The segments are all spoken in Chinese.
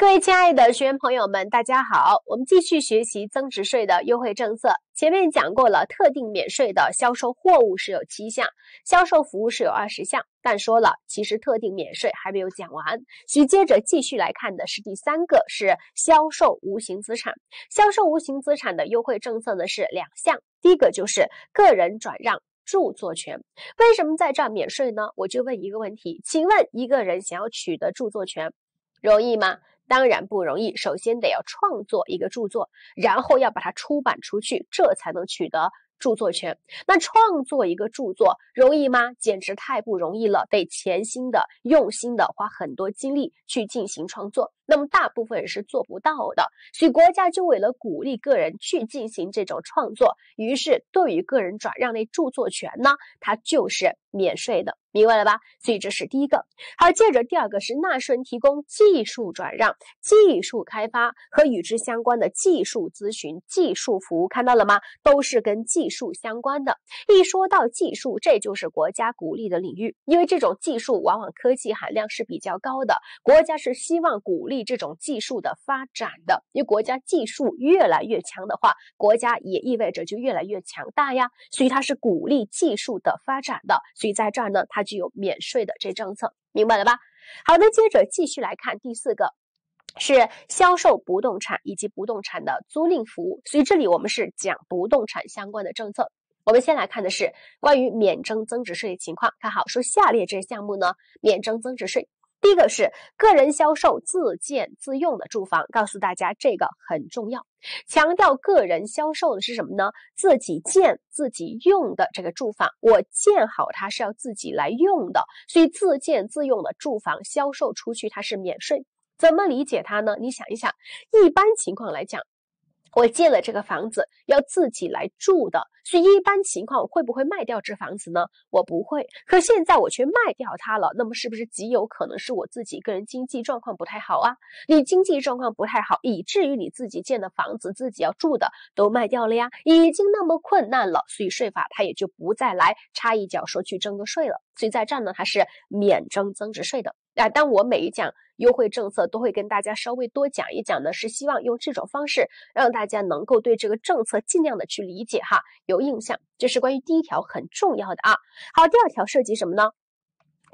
各位亲爱的学员朋友们，大家好，我们继续学习增值税的优惠政策。前面讲过了，特定免税的销售货物是有七项，销售服务是有二十项。但说了，其实特定免税还没有讲完，所以接着继续来看的是第三个，是销售无形资产。销售无形资产的优惠政策呢是两项，第一个就是个人转让著作权。为什么在这儿免税呢？我就问一个问题，请问一个人想要取得著作权，容易吗？当然不容易，首先得要创作一个著作，然后要把它出版出去，这才能取得著作权。那创作一个著作容易吗？简直太不容易了，得潜心的、用心的花很多精力去进行创作。那么大部分人是做不到的，所以国家就为了鼓励个人去进行这种创作，于是对于个人转让的著作权呢，它就是免税的。明白了吧？所以这是第一个。好，接着第二个是纳税人提供技术转让、技术开发和与之相关的技术咨询、技术服务，看到了吗？都是跟技术相关的。一说到技术，这就是国家鼓励的领域，因为这种技术往往科技含量是比较高的，国家是希望鼓励这种技术的发展的。因为国家技术越来越强的话，国家也意味着就越来越强大呀，所以它是鼓励技术的发展的。所以在这儿呢，它。具有免税的这政策，明白了吧？好那，接着继续来看第四个，是销售不动产以及不动产的租赁服务。所以这里我们是讲不动产相关的政策。我们先来看的是关于免征增值税的情况。看好，说下列这些项目呢，免征增值税。第一个是个人销售自建自用的住房，告诉大家这个很重要，强调个人销售的是什么呢？自己建自己用的这个住房，我建好它是要自己来用的，所以自建自用的住房销售出去它是免税。怎么理解它呢？你想一想，一般情况来讲。我建了这个房子要自己来住的，所以一般情况会不会卖掉这房子呢？我不会。可现在我却卖掉它了，那么是不是极有可能是我自己个人经济状况不太好啊？你经济状况不太好，以至于你自己建的房子自己要住的都卖掉了呀，已经那么困难了，所以税法它也就不再来插一脚说去征个税了。所以在这儿呢，它是免征增值税的。啊，但我每一讲优惠政策都会跟大家稍微多讲一讲呢，是希望用这种方式让大家能够对这个政策尽量的去理解哈，有印象。这是关于第一条很重要的啊。好，第二条涉及什么呢？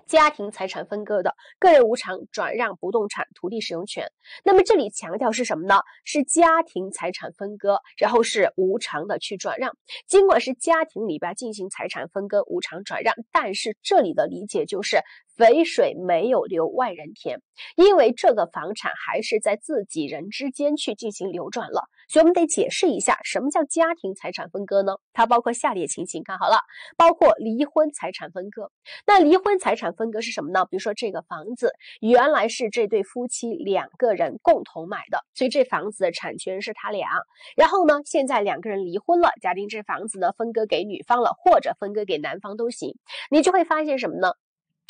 家庭财产分割的个人无偿转让不动产土地使用权，那么这里强调是什么呢？是家庭财产分割，然后是无偿的去转让。尽管是家庭里边进行财产分割、无偿转让，但是这里的理解就是肥水没有流外人田，因为这个房产还是在自己人之间去进行流转了。所以我们得解释一下，什么叫家庭财产分割呢？它包括下列情形，看好了，包括离婚财产分割。那离婚财产分割是什么呢？比如说这个房子原来是这对夫妻两个人共同买的，所以这房子的产权是他俩。然后呢，现在两个人离婚了，假定这房子呢分割给女方了，或者分割给男方都行，你就会发现什么呢？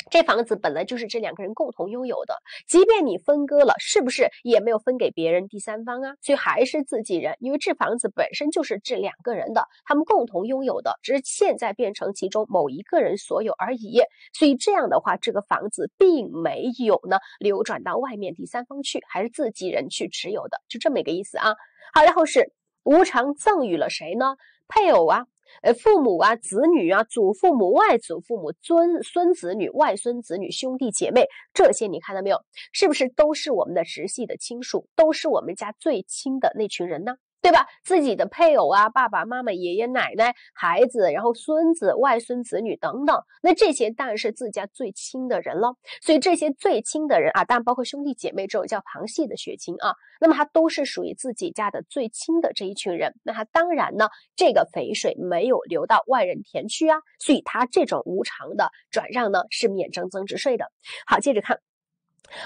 这房子本来就是这两个人共同拥有的，即便你分割了，是不是也没有分给别人第三方啊？所以还是自己人，因为这房子本身就是这两个人的，他们共同拥有的，只是现在变成其中某一个人所有而已。所以这样的话，这个房子并没有呢流转到外面第三方去，还是自己人去持有的，就这么一个意思啊。好，然后是无偿赠与了谁呢？配偶啊。呃，父母啊，子女啊，祖父母、外祖父母、孙孙子女、外孙子女、兄弟姐妹，这些你看到没有？是不是都是我们的直系的亲属？都是我们家最亲的那群人呢？对吧？自己的配偶啊，爸爸妈妈、爷爷奶奶、孩子，然后孙子、外孙子女等等，那这些当然是自家最亲的人了。所以这些最亲的人啊，当然包括兄弟姐妹这种叫旁系的血亲啊，那么他都是属于自己家的最亲的这一群人。那他当然呢，这个肥水没有流到外人田去啊，所以他这种无偿的转让呢，是免征增值税的。好，接着看。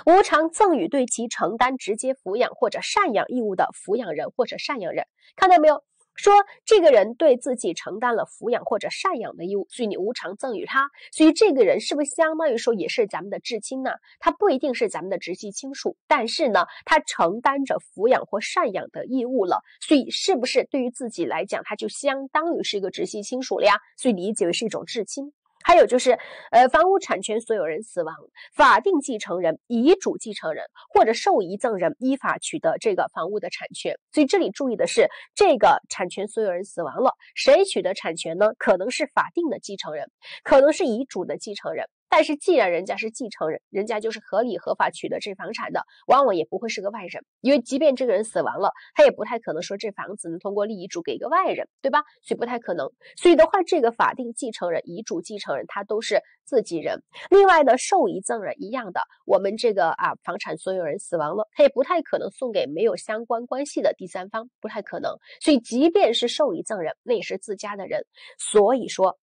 无偿赠与对其承担直接抚养或者赡养义务的抚养人或者赡养人，看到没有？说这个人对自己承担了抚养或者赡养的义务，所以你无偿赠与他，所以这个人是不是相当于说也是咱们的至亲呢？他不一定是咱们的直系亲属，但是呢，他承担着抚养或赡养的义务了，所以是不是对于自己来讲，他就相当于是一个直系亲属了呀？所以理解为是一种至亲。还有就是，呃，房屋产权所有人死亡，法定继承人、遗嘱继承人或者受遗赠人依法取得这个房屋的产权。所以这里注意的是，这个产权所有人死亡了，谁取得产权呢？可能是法定的继承人，可能是遗嘱的继承人。但是，既然人家是继承人，人家就是合理合法取得这房产的，往往也不会是个外人，因为即便这个人死亡了，他也不太可能说这房子能通过立遗嘱给一个外人，对吧？所以不太可能。所以的话，这个法定继承人、遗嘱继承人，他都是自己人。另外呢受遗赠人一样的，我们这个啊，房产所有人死亡了，他也不太可能送给没有相关关系的第三方，不太可能。所以，即便是受遗赠人，那也是自家的人。所以说。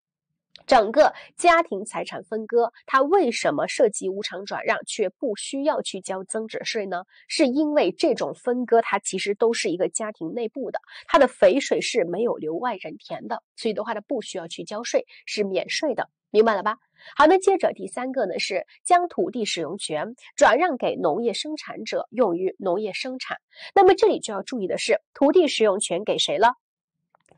整个家庭财产分割，它为什么涉及无偿转让却不需要去交增值税呢？是因为这种分割它其实都是一个家庭内部的，它的肥水是没有流外人田的，所以的话它不需要去交税，是免税的，明白了吧？好，那接着第三个呢是将土地使用权转让给农业生产者，用于农业生产。那么这里就要注意的是，土地使用权给谁了？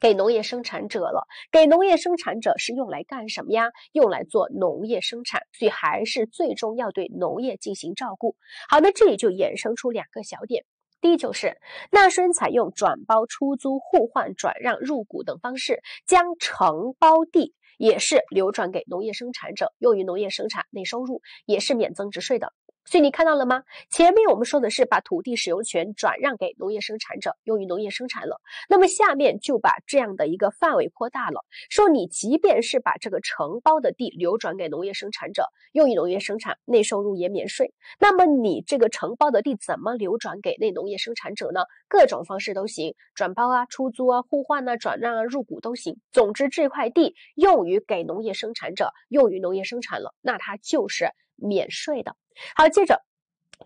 给农业生产者了，给农业生产者是用来干什么呀？用来做农业生产，所以还是最终要对农业进行照顾。好，那这里就衍生出两个小点，第一就是纳税人采用转包、出租、互换、转让、入股等方式，将承包地也是流转给农业生产者，用于农业生产内收入，也是免增值税的。所以你看到了吗？前面我们说的是把土地使用权转让给农业生产者，用于农业生产了。那么下面就把这样的一个范围扩大了，说你即便是把这个承包的地流转给农业生产者，用于农业生产，内收入也免税。那么你这个承包的地怎么流转给内农业生产者呢？各种方式都行，转包啊、出租啊、互换啊、转让啊、入股都行。总之这块地用于给农业生产者，用于农业生产了，那它就是免税的。好，接着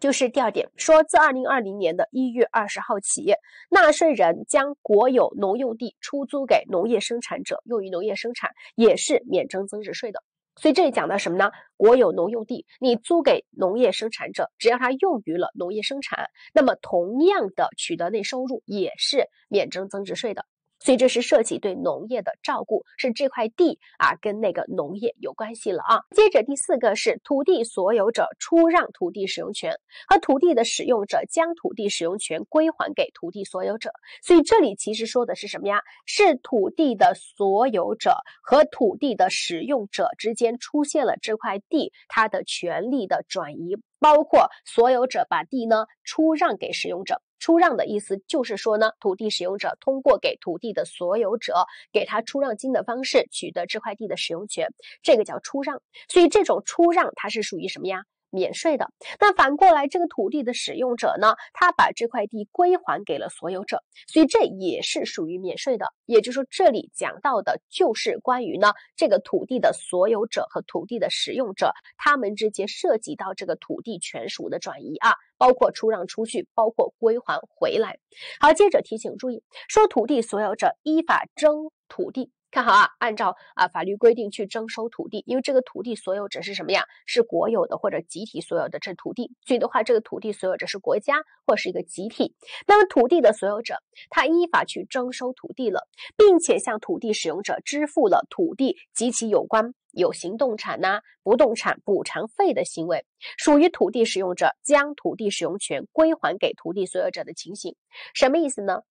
就是第二点，说自二零二零年的一月二十号起，纳税人将国有农用地出租给农业生产者，用于农业生产，也是免征增值税的。所以这里讲的什么呢？国有农用地你租给农业生产者，只要它用于了农业生产，那么同样的取得内收入也是免征增值税的。所以这是涉及对农业的照顾，是这块地啊跟那个农业有关系了啊。接着第四个是土地所有者出让土地使用权，和土地的使用者将土地使用权归还给土地所有者。所以这里其实说的是什么呀？是土地的所有者和土地的使用者之间出现了这块地它的权利的转移，包括所有者把地呢出让给使用者。出让的意思就是说呢，土地使用者通过给土地的所有者给他出让金的方式取得这块地的使用权，这个叫出让。所以这种出让它是属于什么呀？免税的，那反过来，这个土地的使用者呢，他把这块地归还给了所有者，所以这也是属于免税的。也就是说，这里讲到的就是关于呢这个土地的所有者和土地的使用者，他们之间涉及到这个土地权属的转移啊，包括出让出去，包括归还回来。好，接着提醒注意，说土地所有者依法征土地。看好啊，按照啊法律规定去征收土地，因为这个土地所有者是什么呀？是国有的或者集体所有的这土地，所以的话，这个土地所有者是国家或是一个集体。那么土地的所有者，他依法去征收土地了，并且向土地使用者支付了土地及其有关有形动产呐、不动产补偿费的行为，属于土地使用者将土地使用权归还给土地所有者的情形，什么意思呢？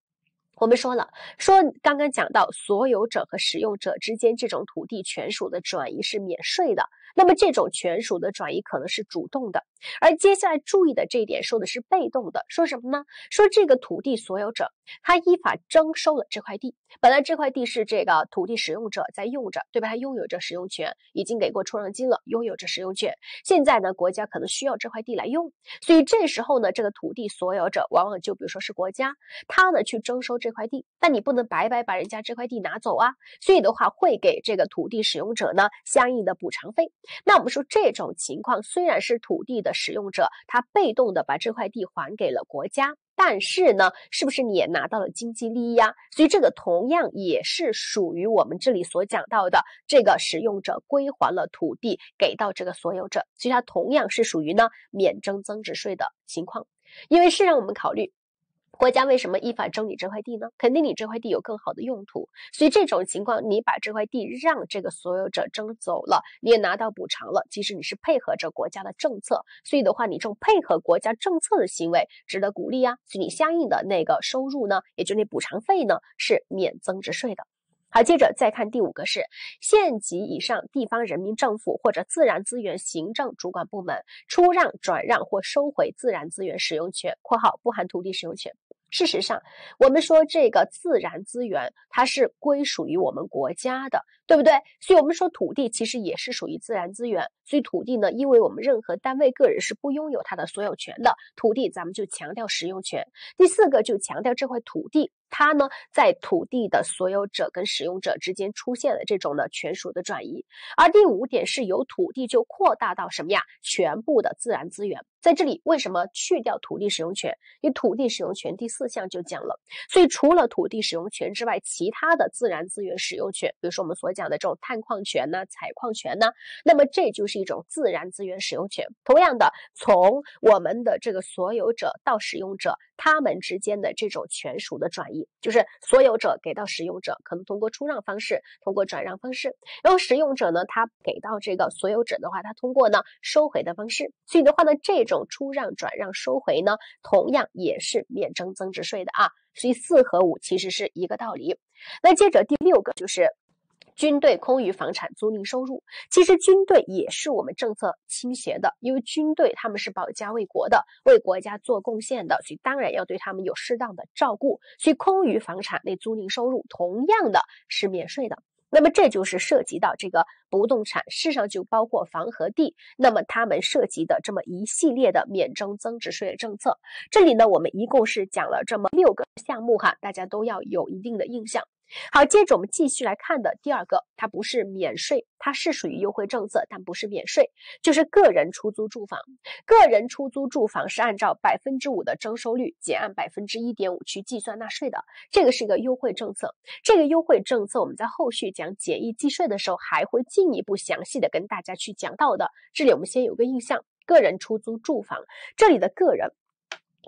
我们说了，说刚刚讲到所有者和使用者之间这种土地权属的转移是免税的。那么这种权属的转移可能是主动的，而接下来注意的这一点说的是被动的。说什么呢？说这个土地所有者他依法征收了这块地，本来这块地是这个土地使用者在用着，对吧？他拥有着使用权，已经给过出让金了，拥有着使用权。现在呢，国家可能需要这块地来用，所以这时候呢，这个土地所有者往往就比如说是国家，他呢去征收这块地，但你不能白白把人家这块地拿走啊，所以的话会给这个土地使用者呢相应的补偿费。那我们说这种情况虽然是土地的使用者，他被动的把这块地还给了国家，但是呢，是不是你也拿到了经济利益呀？所以这个同样也是属于我们这里所讲到的这个使用者归还了土地给到这个所有者，所以它同样是属于呢免征增值税的情况。因为是让我们考虑，国家为什么依法征你这块地呢？肯定你这块地有更好的用途，所以这种情况，你把这块地让这个所有者征走了，你也拿到补偿了。其实你是配合着国家的政策，所以的话，你这种配合国家政策的行为值得鼓励啊。所以你相应的那个收入呢，也就那补偿费呢，是免增值税的。好，接着再看第五个是县级以上地方人民政府或者自然资源行政主管部门出让、转让或收回自然资源使用权（括号不含土地使用权）。事实上，我们说这个自然资源它是归属于我们国家的，对不对？所以，我们说土地其实也是属于自然资源。所以，土地呢，因为我们任何单位、个人是不拥有它的所有权的，土地咱们就强调使用权。第四个就强调这块土地。它呢，在土地的所有者跟使用者之间出现了这种呢权属的转移，而第五点是由土地就扩大到什么呀？全部的自然资源，在这里为什么去掉土地使用权？因为土地使用权第四项就讲了，所以除了土地使用权之外，其他的自然资源使用权，比如说我们所讲的这种探矿权呢、采矿权呢，那么这就是一种自然资源使用权。同样的，从我们的这个所有者到使用者。他们之间的这种权属的转移，就是所有者给到使用者，可能通过出让方式，通过转让方式，然后使用者呢，他给到这个所有者的话，他通过呢收回的方式。所以的话呢，这种种出让、转让、收回呢，同样也是免征增值税的啊。所以四和五其实是一个道理。那接着第六个就是。军队空余房产租赁收入，其实军队也是我们政策倾斜的，因为军队他们是保家卫国的，为国家做贡献的，所以当然要对他们有适当的照顾。所以空余房产那租赁收入同样的是免税的。那么这就是涉及到这个不动产，事实上就包括房和地，那么他们涉及的这么一系列的免征增值税的政策。这里呢，我们一共是讲了这么六个项目哈，大家都要有一定的印象。好，接着我们继续来看的第二个，它不是免税，它是属于优惠政策，但不是免税，就是个人出租住房。个人出租住房是按照百分之五的征收率减按百分之一点五去计算纳税的，这个是一个优惠政策。这个优惠政策我们在后续讲简易计税的时候还会进一步详细的跟大家去讲到的。这里我们先有个印象，个人出租住房，这里的个人。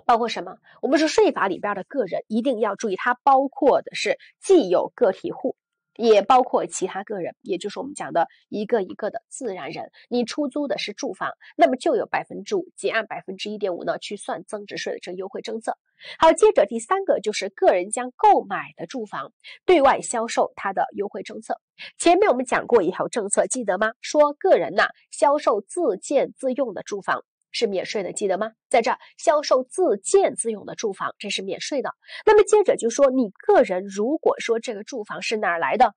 包括什么？我们说税法里边的个人一定要注意，它包括的是既有个体户，也包括其他个人，也就是我们讲的一个一个的自然人。你出租的是住房，那么就有百分之五减按百分之一点五呢去算增值税的这个优惠政策。好，接着第三个就是个人将购买的住房对外销售它的优惠政策。前面我们讲过一条政策，记得吗？说个人呐销售自建自用的住房。是免税的，记得吗？在这儿销售自建自用的住房，这是免税的。那么接着就说，你个人如果说这个住房是哪儿来的，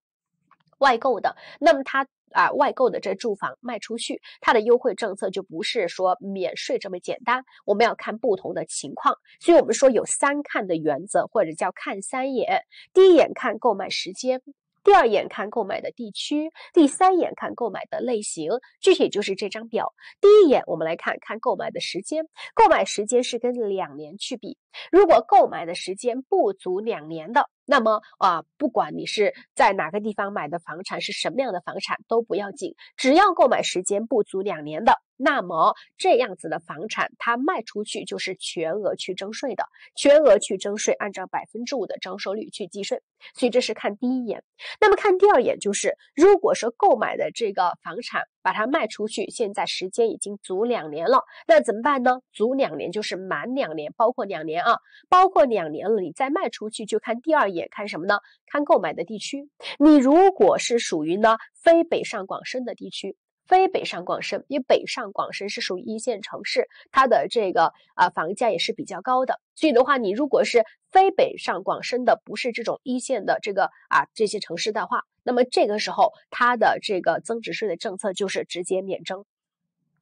外购的，那么他啊外购的这住房卖出去，它的优惠政策就不是说免税这么简单，我们要看不同的情况。所以我们说有三看的原则，或者叫看三眼。第一眼看购买时间。第二眼看购买的地区，第三眼看购买的类型，具体就是这张表。第一眼我们来看看购买的时间，购买时间是跟两年去比，如果购买的时间不足两年的，那么啊，不管你是在哪个地方买的房产，是什么样的房产都不要紧，只要购买时间不足两年的。那么这样子的房产，它卖出去就是全额去征税的，全额去征税，按照百分之五的征收率去计税。所以这是看第一眼。那么看第二眼，就是如果说购买的这个房产把它卖出去，现在时间已经足两年了，那怎么办呢？足两年就是满两年，包括两年啊，包括两年了，你再卖出去就看第二眼，看什么呢？看购买的地区。你如果是属于呢非北上广深的地区。非北上广深，因为北上广深是属于一线城市，它的这个啊房价也是比较高的。所以的话，你如果是非北上广深的，不是这种一线的这个啊这些城市的话，那么这个时候它的这个增值税的政策就是直接免征。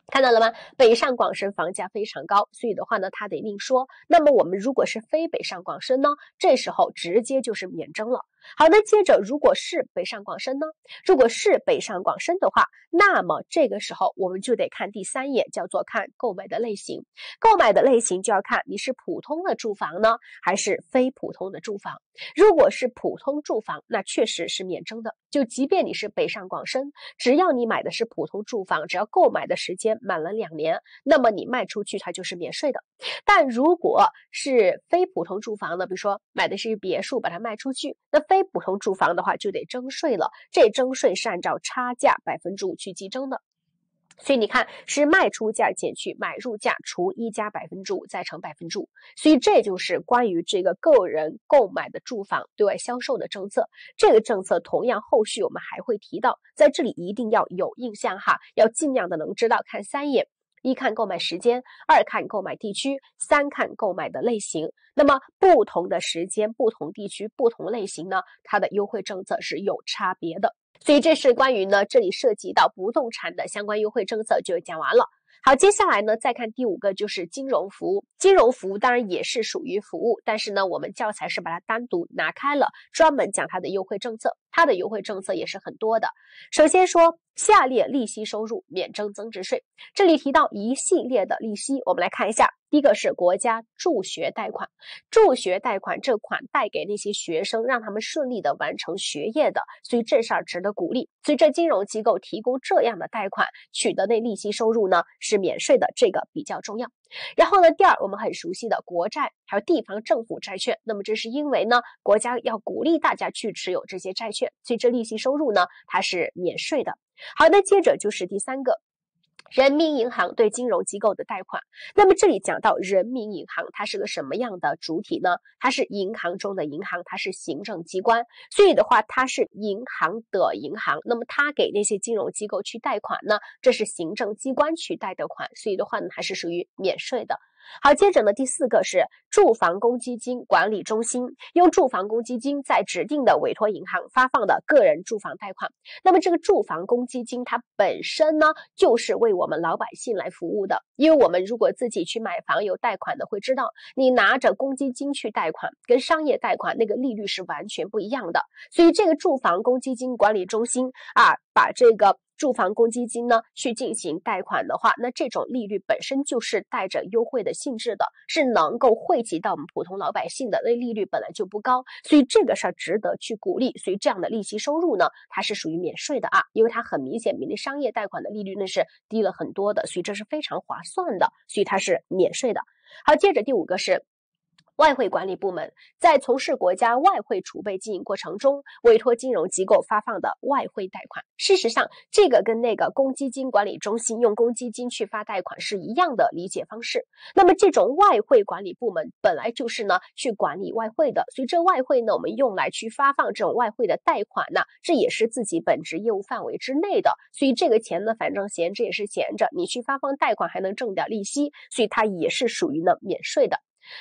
看到了吗？北上广深房价非常高，所以的话呢，它得另说。那么我们如果是非北上广深呢，这时候直接就是免征了。好，那接着如果是北上广深呢？如果是北上广深的话，那么这个时候我们就得看第三页，叫做看购买的类型。购买的类型就要看你是普通的住房呢，还是非普通的住房。如果是普通住房，那确实是免征的。就即便你是北上广深，只要你买的是普通住房，只要购买的时间满了两年，那么你卖出去它就是免税的。但如果是非普通住房呢？比如说买的是别墅，把它卖出去，那非非普通住房的话就得征税了。这征税是按照差价百分之五去计征的。所以你看，是卖出价减去买入价除一加百分之五，再乘百分之五。所以这就是关于这个个人购买的住房对外销售的政策。这个政策同样后续我们还会提到，在这里一定要有印象哈，要尽量的能知道。看三眼：一看购买时间，二看购买地区，三看购买的类型。那么不同的时间、不同地区、不同类型呢，它的优惠政策是有差别的。所以这是关于呢，这里涉及到不动产的相关优惠政策就讲完了。好，接下来呢，再看第五个，就是金融服务。金融服务当然也是属于服务，但是呢，我们教材是把它单独拿开了，专门讲它的优惠政策。它的优惠政策也是很多的。首先说，下列利息收入免征增值税。这里提到一系列的利息，我们来看一下。第一个是国家助学贷款，助学贷款这款贷给那些学生，让他们顺利的完成学业的，所以这事儿值得鼓励。随着金融机构提供这样的贷款，取得的利息收入呢是免税的，这个比较重要。然后呢，第二我们很熟悉的国债，还有地方政府债券，那么这是因为呢国家要鼓励大家去持有这些债券，所以这利息收入呢它是免税的。好，那接着就是第三个。人民银行对金融机构的贷款，那么这里讲到人民银行，它是个什么样的主体呢？它是银行中的银行，它是行政机关，所以的话，它是银行的银行。那么它给那些金融机构去贷款呢？这是行政机关去贷的款，所以的话呢，还是属于免税的。好，接着呢，第四个是住房公积金管理中心用住房公积金在指定的委托银行发放的个人住房贷款。那么这个住房公积金它本身呢，就是为我们老百姓来服务的。因为我们如果自己去买房有贷款的，会知道你拿着公积金去贷款，跟商业贷款那个利率是完全不一样的。所以这个住房公积金管理中心啊，把这个。住房公积金呢，去进行贷款的话，那这种利率本身就是带着优惠的性质的，是能够惠及到我们普通老百姓的。那利率本来就不高，所以这个事儿值得去鼓励。所以这样的利息收入呢，它是属于免税的啊，因为它很明显比那商业贷款的利率那是低了很多的，所以这是非常划算的，所以它是免税的。好，接着第五个是。外汇管理部门在从事国家外汇储备经营过程中，委托金融机构发放的外汇贷款。事实上，这个跟那个公积金管理中心用公积金去发贷款是一样的理解方式。那么，这种外汇管理部门本来就是呢去管理外汇的，所以这外汇呢，我们用来去发放这种外汇的贷款呢，这也是自己本职业务范围之内的。所以这个钱呢，反正闲着也是闲着，你去发放贷款还能挣点利息，所以它也是属于呢免税的。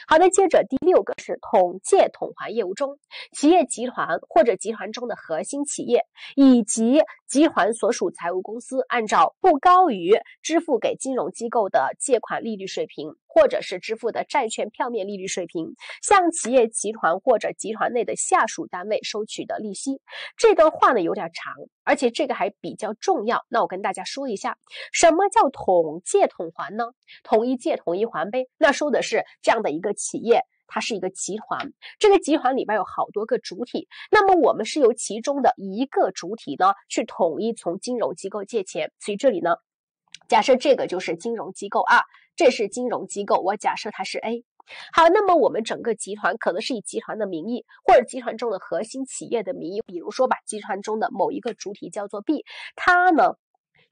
好的，接着第六个是统借统还业务中，企业集团或者集团中的核心企业以及集团所属财务公司，按照不高于支付给金融机构的借款利率水平。或者是支付的债券票面利率水平，向企业集团或者集团内的下属单位收取的利息。这段话呢有点长，而且这个还比较重要。那我跟大家说一下，什么叫统借统还呢？统一借统一还呗。那说的是这样的一个企业，它是一个集团，这个集团里边有好多个主体，那么我们是由其中的一个主体呢去统一从金融机构借钱。所以这里呢，假设这个就是金融机构啊。这是金融机构，我假设它是 A。好，那么我们整个集团可能是以集团的名义，或者集团中的核心企业的名义，比如说把集团中的某一个主体叫做 B，它呢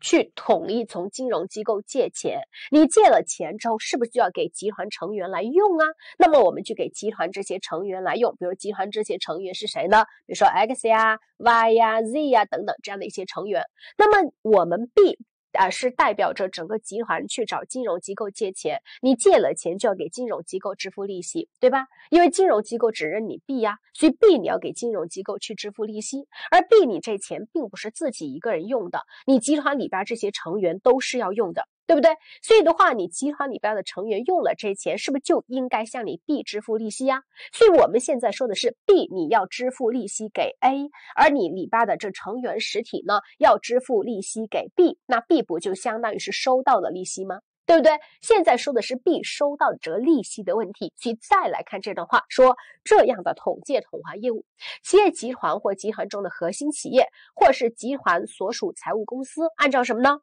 去统一从金融机构借钱。你借了钱之后，是不是就要给集团成员来用啊？那么我们就给集团这些成员来用，比如集团这些成员是谁呢？比如说 X 呀、Y 呀、Z 呀等等这样的一些成员。那么我们 B。啊，是代表着整个集团去找金融机构借钱，你借了钱就要给金融机构支付利息，对吧？因为金融机构只认你 B 呀，所以 B 你要给金融机构去支付利息，而 B 你这钱并不是自己一个人用的，你集团里边这些成员都是要用的。对不对？所以的话，你集团里边的成员用了这些钱，是不是就应该向你 B 支付利息呀？所以我们现在说的是 B 你要支付利息给 A，而你里边的这成员实体呢要支付利息给 B，那 B 不就相当于是收到了利息吗？对不对？现在说的是 B 收到的这个利息的问题，所以再来看这段话，说这样的统借统还业务，企业集团或集团中的核心企业，或是集团所属财务公司，按照什么呢？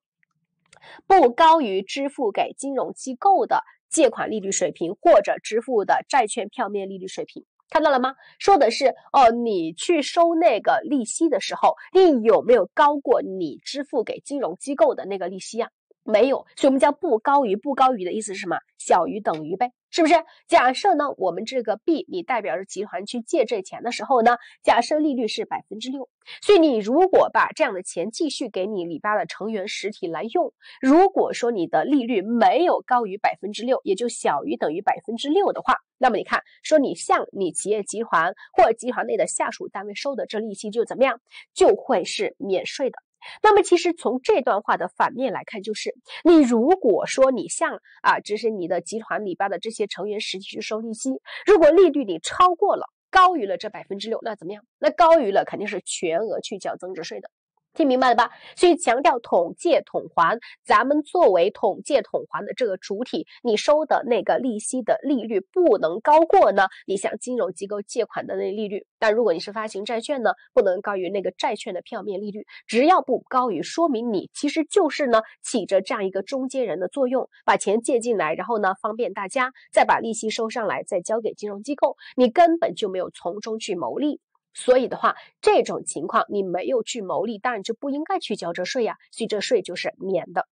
不高于支付给金融机构的借款利率水平，或者支付的债券票面利率水平，看到了吗？说的是哦，你去收那个利息的时候，你有没有高过你支付给金融机构的那个利息呀？没有，所以我们叫不高于，不高于的意思是什么？小于等于呗，是不是？假设呢，我们这个 B 你代表着集团去借这钱的时候呢，假设利率是百分之六，所以你如果把这样的钱继续给你里边的成员实体来用，如果说你的利率没有高于百分之六，也就小于等于百分之六的话，那么你看，说你向你企业集团或集团内的下属单位收的这利息就怎么样，就会是免税的。那么，其实从这段话的反面来看，就是你如果说你向啊，这是你的集团里边的这些成员实际去收利息，如果利率你超过了，高于了这百分之六，那怎么样？那高于了肯定是全额去缴增值税的。听明白了吧？所以强调统借统还，咱们作为统借统还的这个主体，你收的那个利息的利率不能高过呢你向金融机构借款的那利率。但如果你是发行债券呢，不能高于那个债券的票面利率。只要不高于，说明你其实就是呢起着这样一个中间人的作用，把钱借进来，然后呢方便大家再把利息收上来，再交给金融机构，你根本就没有从中去牟利。所以的话，这种情况你没有去牟利，当然就不应该去交这税呀，所以这税就是免的，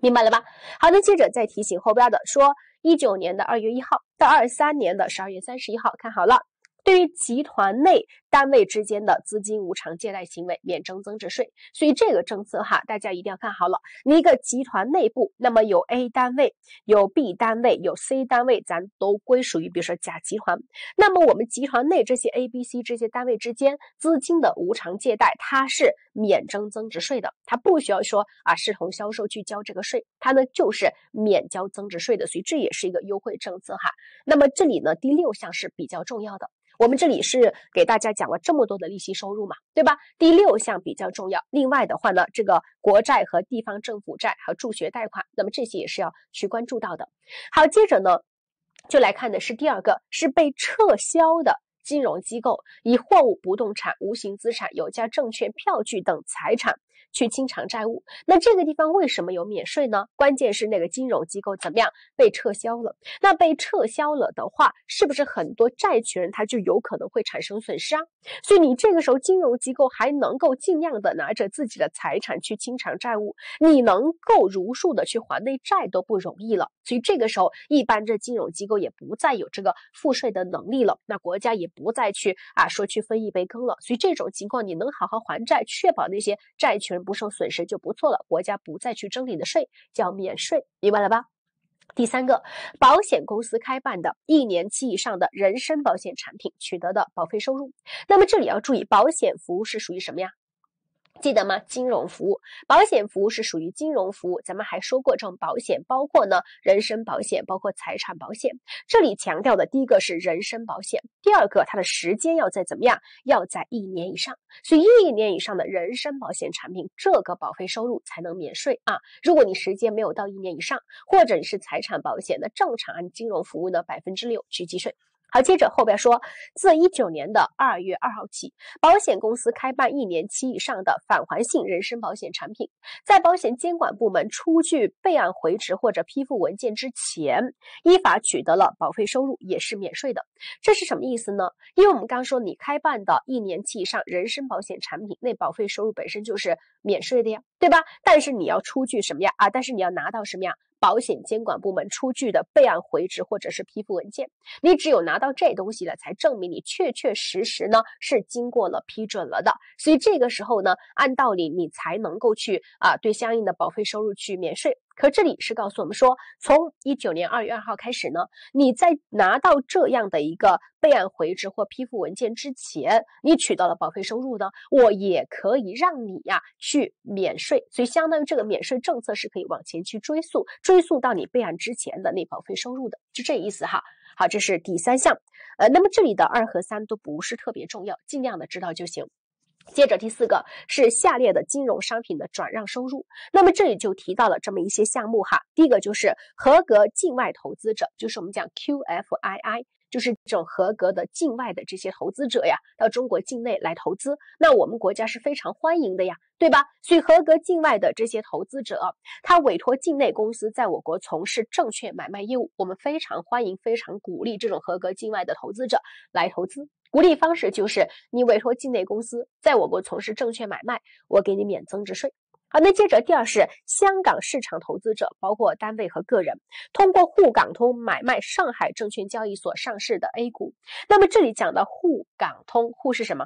明白了吧？好那，接着再提醒后边的说，一九年的二月一号到二三年的十二月三十一号，看好了。对于集团内单位之间的资金无偿借贷行为，免征增值税。所以这个政策哈，大家一定要看好了。你一个集团内部，那么有 A 单位、有 B 单位、有 C 单位，咱都归属于，比如说甲集团。那么我们集团内这些 A、B、C 这些单位之间资金的无偿借贷，它是免征增值税的，它不需要说啊视同销售去交这个税，它呢就是免交增值税的。所以这也是一个优惠政策哈。那么这里呢第六项是比较重要的。我们这里是给大家讲了这么多的利息收入嘛，对吧？第六项比较重要。另外的话呢，这个国债和地方政府债还有助学贷款，那么这些也是要去关注到的。好，接着呢，就来看的是第二个，是被撤销的。金融机构以货物、不动产、无形资产、有价证券、票据等财产去清偿债务，那这个地方为什么有免税呢？关键是那个金融机构怎么样被撤销了？那被撤销了的话，是不是很多债权人他就有可能会产生损失啊？所以你这个时候金融机构还能够尽量的拿着自己的财产去清偿债务，你能够如数的去还那债都不容易了。所以这个时候，一般这金融机构也不再有这个付税的能力了，那国家也。不再去啊说去分一杯羹了，所以这种情况你能好好还债，确保那些债权人不受损失就不错了。国家不再去征你的税，叫免税，明白了吧？第三个，保险公司开办的一年期以上的人身保险产品取得的保费收入，那么这里要注意，保险服务是属于什么呀？记得吗？金融服务、保险服务是属于金融服务。咱们还说过，这种保险包括呢人身保险，包括财产保险。这里强调的第一个是人身保险，第二个它的时间要在怎么样？要在一年以上。所以一年以上的人身保险产品，这个保费收入才能免税啊。如果你时间没有到一年以上，或者你是财产保险，那正常按金融服务呢百分之六去计税。好，接着后边说，自一九年的二月二号起，保险公司开办一年期以上的返还性人身保险产品，在保险监管部门出具备案回执或者批复文件之前，依法取得了保费收入，也是免税的。这是什么意思呢？因为我们刚说，你开办的一年期以上人身保险产品，那保费收入本身就是免税的呀，对吧？但是你要出具什么呀？啊，但是你要拿到什么呀？保险监管部门出具的备案回执或者是批复文件，你只有拿到这东西了，才证明你确确实实呢是经过了批准了的。所以这个时候呢，按道理你才能够去啊对相应的保费收入去免税。可这里是告诉我们说，从一九年二月二号开始呢，你在拿到这样的一个备案回执或批复文件之前，你取到了保费收入呢，我也可以让你呀去免税，所以相当于这个免税政策是可以往前去追溯，追溯到你备案之前的那保费收入的，就这意思哈。好，这是第三项，呃，那么这里的二和三都不是特别重要，尽量的知道就行。接着第四个是下列的金融商品的转让收入，那么这里就提到了这么一些项目哈。第一个就是合格境外投资者，就是我们讲 QFII，就是这种合格的境外的这些投资者呀，到中国境内来投资，那我们国家是非常欢迎的呀，对吧？所以合格境外的这些投资者，他委托境内公司在我国从事证券买卖业务，我们非常欢迎、非常鼓励这种合格境外的投资者来投资。鼓励方式就是你委托境内公司在我国从事证券买卖，我给你免增值税。好，那接着第二是香港市场投资者，包括单位和个人，通过沪港通买卖上海证券交易所上市的 A 股。那么这里讲的沪港通，沪是什么？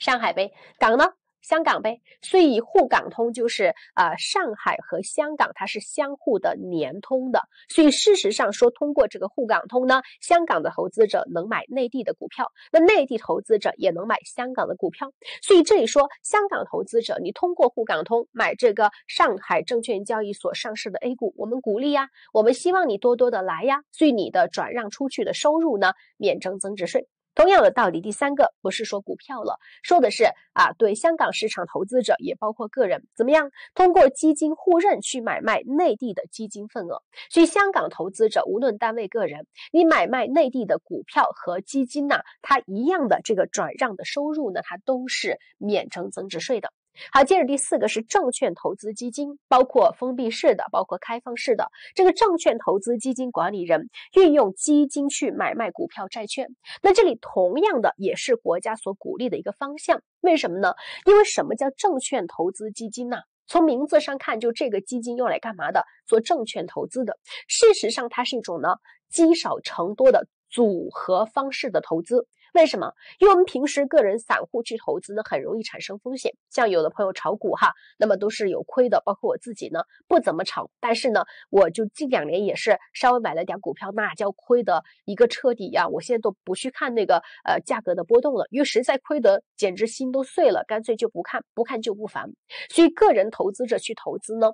上海呗，港呢？香港呗，所以沪港通就是啊，上海和香港它是相互的连通的，所以事实上说，通过这个沪港通呢，香港的投资者能买内地的股票，那内地投资者也能买香港的股票，所以这里说香港投资者，你通过沪港通买这个上海证券交易所上市的 A 股，我们鼓励呀，我们希望你多多的来呀，所以你的转让出去的收入呢，免征增值税。同样的道理，第三个不是说股票了，说的是啊，对香港市场投资者也包括个人，怎么样通过基金互认去买卖内地的基金份额？所以香港投资者无论单位个人，你买卖内地的股票和基金呢，它一样的这个转让的收入呢，它都是免征增值税的。好，接着第四个是证券投资基金，包括封闭式的，包括开放式的。这个证券投资基金管理人运用基金去买卖股票、债券，那这里同样的也是国家所鼓励的一个方向。为什么呢？因为什么叫证券投资基金呢？从名字上看，就这个基金用来干嘛的？做证券投资的。事实上，它是一种呢积少成多的组合方式的投资。为什么？因为我们平时个人散户去投资呢，很容易产生风险。像有的朋友炒股哈，那么都是有亏的。包括我自己呢，不怎么炒，但是呢，我就近两年也是稍微买了点股票，那叫亏的一个彻底呀。我现在都不去看那个呃价格的波动了，因为实在亏得简直心都碎了，干脆就不看，不看就不烦。所以个人投资者去投资呢。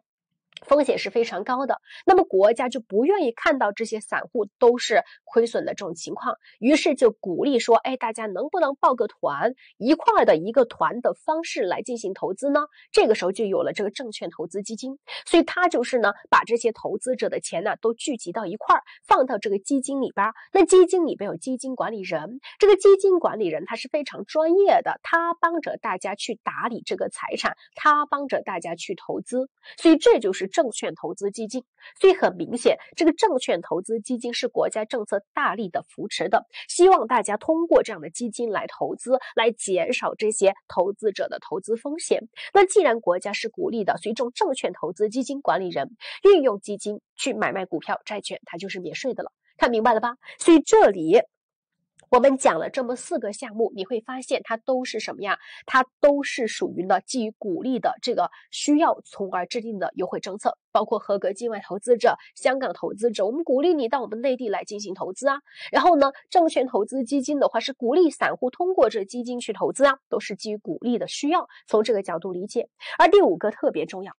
风险是非常高的，那么国家就不愿意看到这些散户都是亏损的这种情况，于是就鼓励说，哎，大家能不能报个团，一块儿的一个团的方式来进行投资呢？这个时候就有了这个证券投资基金，所以它就是呢，把这些投资者的钱呢都聚集到一块儿，放到这个基金里边。那基金里边有基金管理人，这个基金管理人他是非常专业的，他帮着大家去打理这个财产，他帮着大家去投资，所以这就是。证券投资基金，所以很明显，这个证券投资基金是国家政策大力的扶持的，希望大家通过这样的基金来投资，来减少这些投资者的投资风险。那既然国家是鼓励的，所以这种证券投资基金管理人运用基金去买卖股票、债券，它就是免税的了。看明白了吧？所以这里。我们讲了这么四个项目，你会发现它都是什么呀？它都是属于呢基于鼓励的这个需要，从而制定的优惠政策，包括合格境外投资者、香港投资者，我们鼓励你到我们内地来进行投资啊。然后呢，证券投资基金的话是鼓励散户通过这基金去投资啊，都是基于鼓励的需要，从这个角度理解。而第五个特别重要。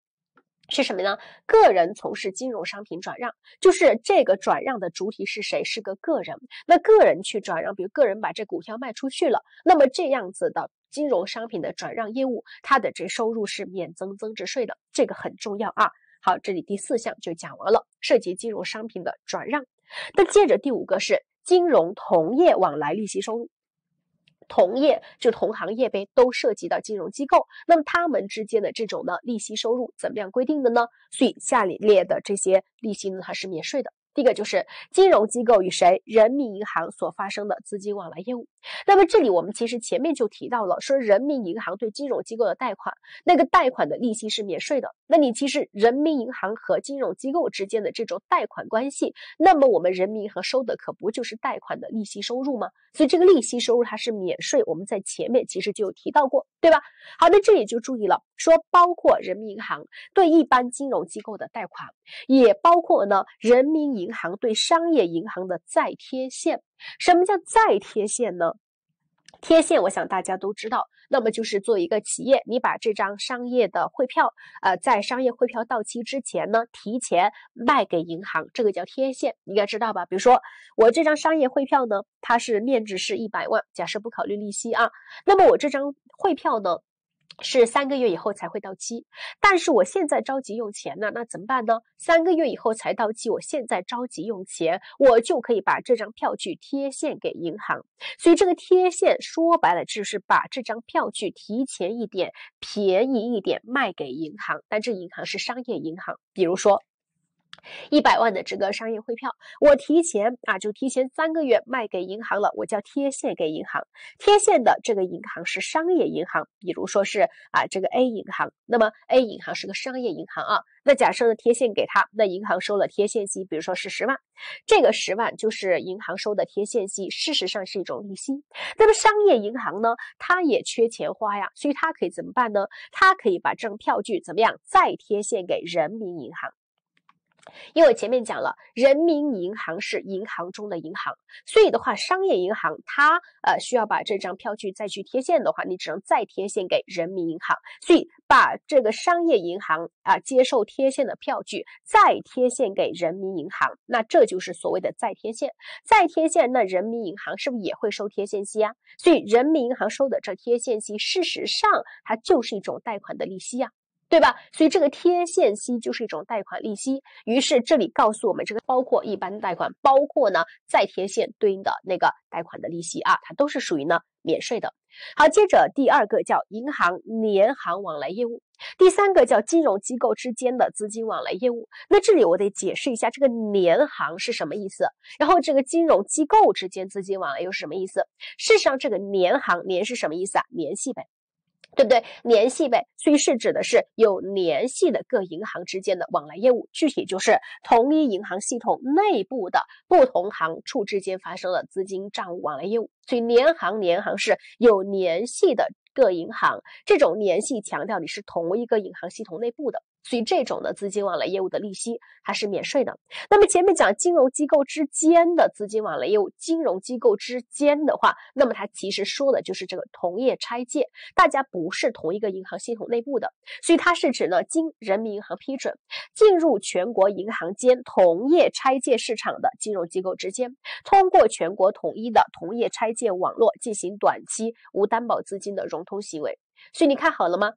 是什么呢？个人从事金融商品转让，就是这个转让的主体是谁？是个个人。那个人去转让，比如个人把这股票卖出去了，那么这样子的金融商品的转让业务，它的这收入是免增增值税的，这个很重要啊。好，这里第四项就讲完了，涉及金融商品的转让。那接着第五个是金融同业往来利息收入。同业就同行业呗，都涉及到金融机构，那么他们之间的这种呢利息收入怎么样规定的呢？所以下列列的这些利息呢，它是免税的。第一个就是金融机构与谁人民银行所发生的资金往来业务。那么这里我们其实前面就提到了，说人民银行对金融机构的贷款，那个贷款的利息是免税的。那你其实人民银行和金融机构之间的这种贷款关系，那么我们人民银行收的可不就是贷款的利息收入吗？所以这个利息收入它是免税，我们在前面其实就有提到过，对吧？好那，这里就注意了，说包括人民银行对一般金融机构的贷款，也包括呢人民银银行对商业银行的再贴现。什么叫再贴现呢？贴现，我想大家都知道，那么就是做一个企业，你把这张商业的汇票，呃，在商业汇票到期之前呢，提前卖给银行，这个叫贴现，应该知道吧？比如说我这张商业汇票呢，它是面值是一百万，假设不考虑利息啊，那么我这张汇票呢？是三个月以后才会到期，但是我现在着急用钱呢，那怎么办呢？三个月以后才到期，我现在着急用钱，我就可以把这张票据贴现给银行。所以这个贴现说白了就是把这张票据提前一点、便宜一点卖给银行，但这银行是商业银行，比如说。一百万的这个商业汇票，我提前啊就提前三个月卖给银行了，我叫贴现给银行。贴现的这个银行是商业银行，比如说是啊这个 A 银行，那么 A 银行是个商业银行啊。那假设呢贴现给他，那银行收了贴现息，比如说是十万，这个十万就是银行收的贴现息，事实上是一种利息。那么商业银行呢，它也缺钱花呀，所以它可以怎么办呢？它可以把这张票据怎么样再贴现给人民银行。因为前面讲了，人民银行是银行中的银行，所以的话，商业银行它呃需要把这张票据再去贴现的话，你只能再贴现给人民银行。所以把这个商业银行啊接受贴现的票据再贴现给人民银行，那这就是所谓的再贴现。再贴现，那人民银行是不是也会收贴现息啊？所以人民银行收的这贴现息，事实上它就是一种贷款的利息呀。对吧？所以这个贴现息就是一种贷款利息。于是这里告诉我们，这个包括一般贷款，包括呢再贴现对应的那个贷款的利息啊，它都是属于呢免税的。好，接着第二个叫银行年行往来业务，第三个叫金融机构之间的资金往来业务。那这里我得解释一下，这个年行是什么意思？然后这个金融机构之间资金往来又是什么意思？事实上，这个年行年是什么意思啊？联系呗。对不对？联系呗，所以是指的是有联系的各银行之间的往来业务，具体就是同一银行系统内部的不同行处之间发生的资金账务往来业务。所以联行联行是有联系的各银行，这种联系强调你是同一个银行系统内部的。所以这种的资金往来业务的利息还是免税的。那么前面讲金融机构之间的资金往来业务，金融机构之间的话，那么它其实说的就是这个同业拆借，大家不是同一个银行系统内部的，所以它是指呢经人民银行批准进入全国银行间同业拆借市场的金融机构之间，通过全国统一的同业拆借网络进行短期无担保资金的融通行为。所以你看好了吗？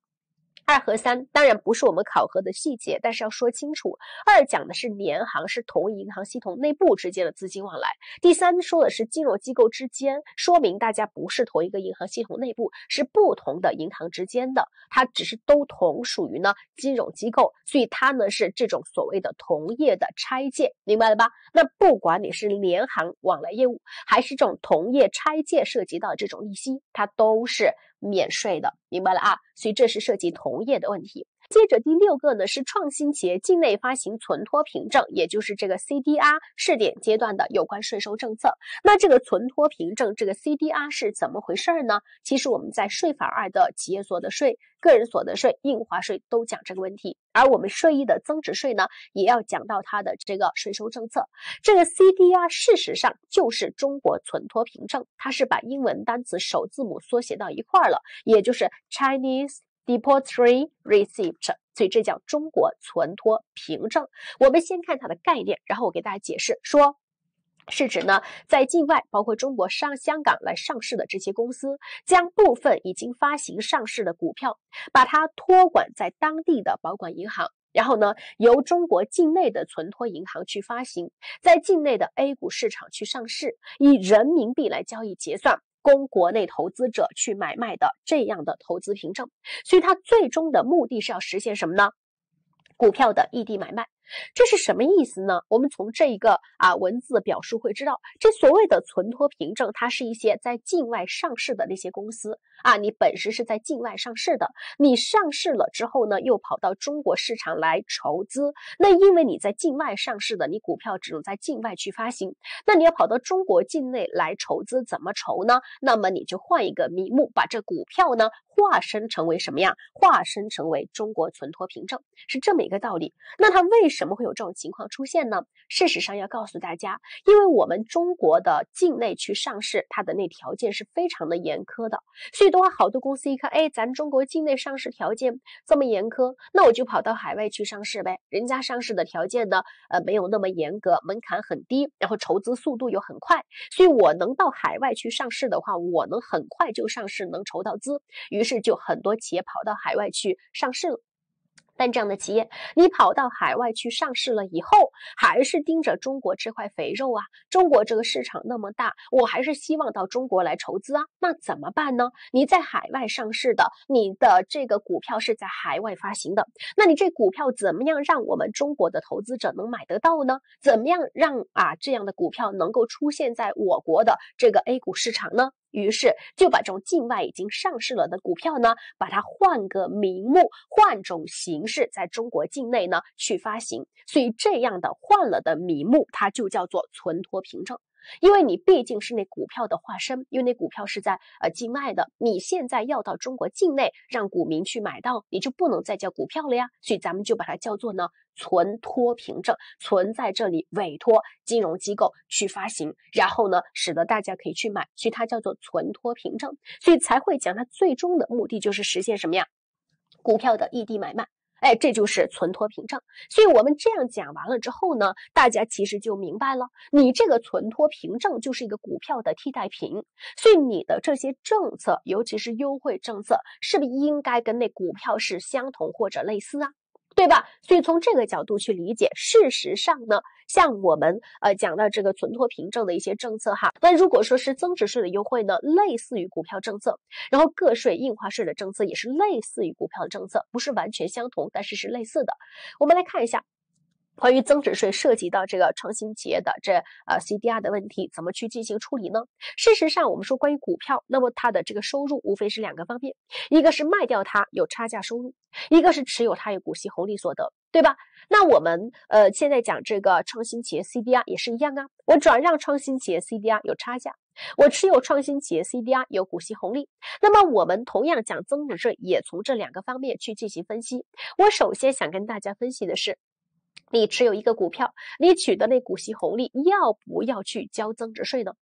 二和三当然不是我们考核的细节，但是要说清楚。二讲的是联行是同一银行系统内部之间的资金往来，第三说的是金融机构之间，说明大家不是同一个银行系统内部，是不同的银行之间的，它只是都同属于呢金融机构，所以它呢是这种所谓的同业的拆借，明白了吧？那不管你是联行往来业务，还是这种同业拆借涉及到这种利息，它都是。免税的，明白了啊？所以这是涉及同业的问题。接着第六个呢是创新企业境内发行存托凭证，也就是这个 CDR 试点阶段的有关税收政策。那这个存托凭证，这个 CDR 是怎么回事呢？其实我们在税法二的企业所得税、个人所得税、印花税都讲这个问题，而我们税一的增值税呢，也要讲到它的这个税收政策。这个 CDR 事实上就是中国存托凭证，它是把英文单词首字母缩写到一块儿了，也就是 Chinese。Depository receipt，所以这叫中国存托凭证。我们先看它的概念，然后我给大家解释，说是指呢，在境外，包括中国上香港来上市的这些公司，将部分已经发行上市的股票，把它托管在当地的保管银行，然后呢，由中国境内的存托银行去发行，在境内的 A 股市场去上市，以人民币来交易结算。供国内投资者去买卖的这样的投资凭证，所以它最终的目的是要实现什么呢？股票的异地买卖。这是什么意思呢？我们从这一个啊文字表述会知道，这所谓的存托凭证，它是一些在境外上市的那些公司啊，你本身是在境外上市的，你上市了之后呢，又跑到中国市场来筹资，那因为你在境外上市的，你股票只能在境外去发行，那你要跑到中国境内来筹资，怎么筹呢？那么你就换一个名目，把这股票呢化身成为什么呀？化身成为中国存托凭证，是这么一个道理。那它为什什么会有这种情况出现呢？事实上要告诉大家，因为我们中国的境内去上市，它的那条件是非常的严苛的，所以的话，好多公司一看，哎，咱中国境内上市条件这么严苛，那我就跑到海外去上市呗。人家上市的条件呢，呃，没有那么严格，门槛很低，然后筹资速度又很快，所以我能到海外去上市的话，我能很快就上市，能筹到资。于是就很多企业跑到海外去上市了。但这样的企业，你跑到海外去上市了以后，还是盯着中国这块肥肉啊？中国这个市场那么大，我还是希望到中国来筹资啊。那怎么办呢？你在海外上市的，你的这个股票是在海外发行的，那你这股票怎么样让我们中国的投资者能买得到呢？怎么样让啊这样的股票能够出现在我国的这个 A 股市场呢？于是就把这种境外已经上市了的股票呢，把它换个名目，换种形式，在中国境内呢去发行。所以这样的换了的名目，它就叫做存托凭证。因为你毕竟是那股票的化身，因为那股票是在呃境外的，你现在要到中国境内让股民去买到，你就不能再叫股票了呀。所以咱们就把它叫做呢存托凭证，存在这里委托金融机构去发行，然后呢使得大家可以去买，所以它叫做存托凭证。所以才会讲它最终的目的就是实现什么呀？股票的异地买卖。哎，这就是存托凭证。所以我们这样讲完了之后呢，大家其实就明白了，你这个存托凭证就是一个股票的替代品。所以你的这些政策，尤其是优惠政策，是不是应该跟那股票是相同或者类似啊？对吧？所以从这个角度去理解，事实上呢，像我们呃讲到这个存托凭证的一些政策哈，那如果说是增值税的优惠呢，类似于股票政策，然后个税印花税的政策也是类似于股票的政策，不是完全相同，但是是类似的。我们来看一下。关于增值税涉及到这个创新企业的这呃 CDR 的问题，怎么去进行处理呢？事实上，我们说关于股票，那么它的这个收入无非是两个方面，一个是卖掉它有差价收入，一个是持有它有股息红利所得，对吧？那我们呃现在讲这个创新企业 CDR 也是一样啊，我转让创新企业 CDR 有差价，我持有创新企业 CDR 有股息红利，那么我们同样讲增值税，也从这两个方面去进行分析。我首先想跟大家分析的是。你持有一个股票，你取得那股息红利，要不要去交增值税呢？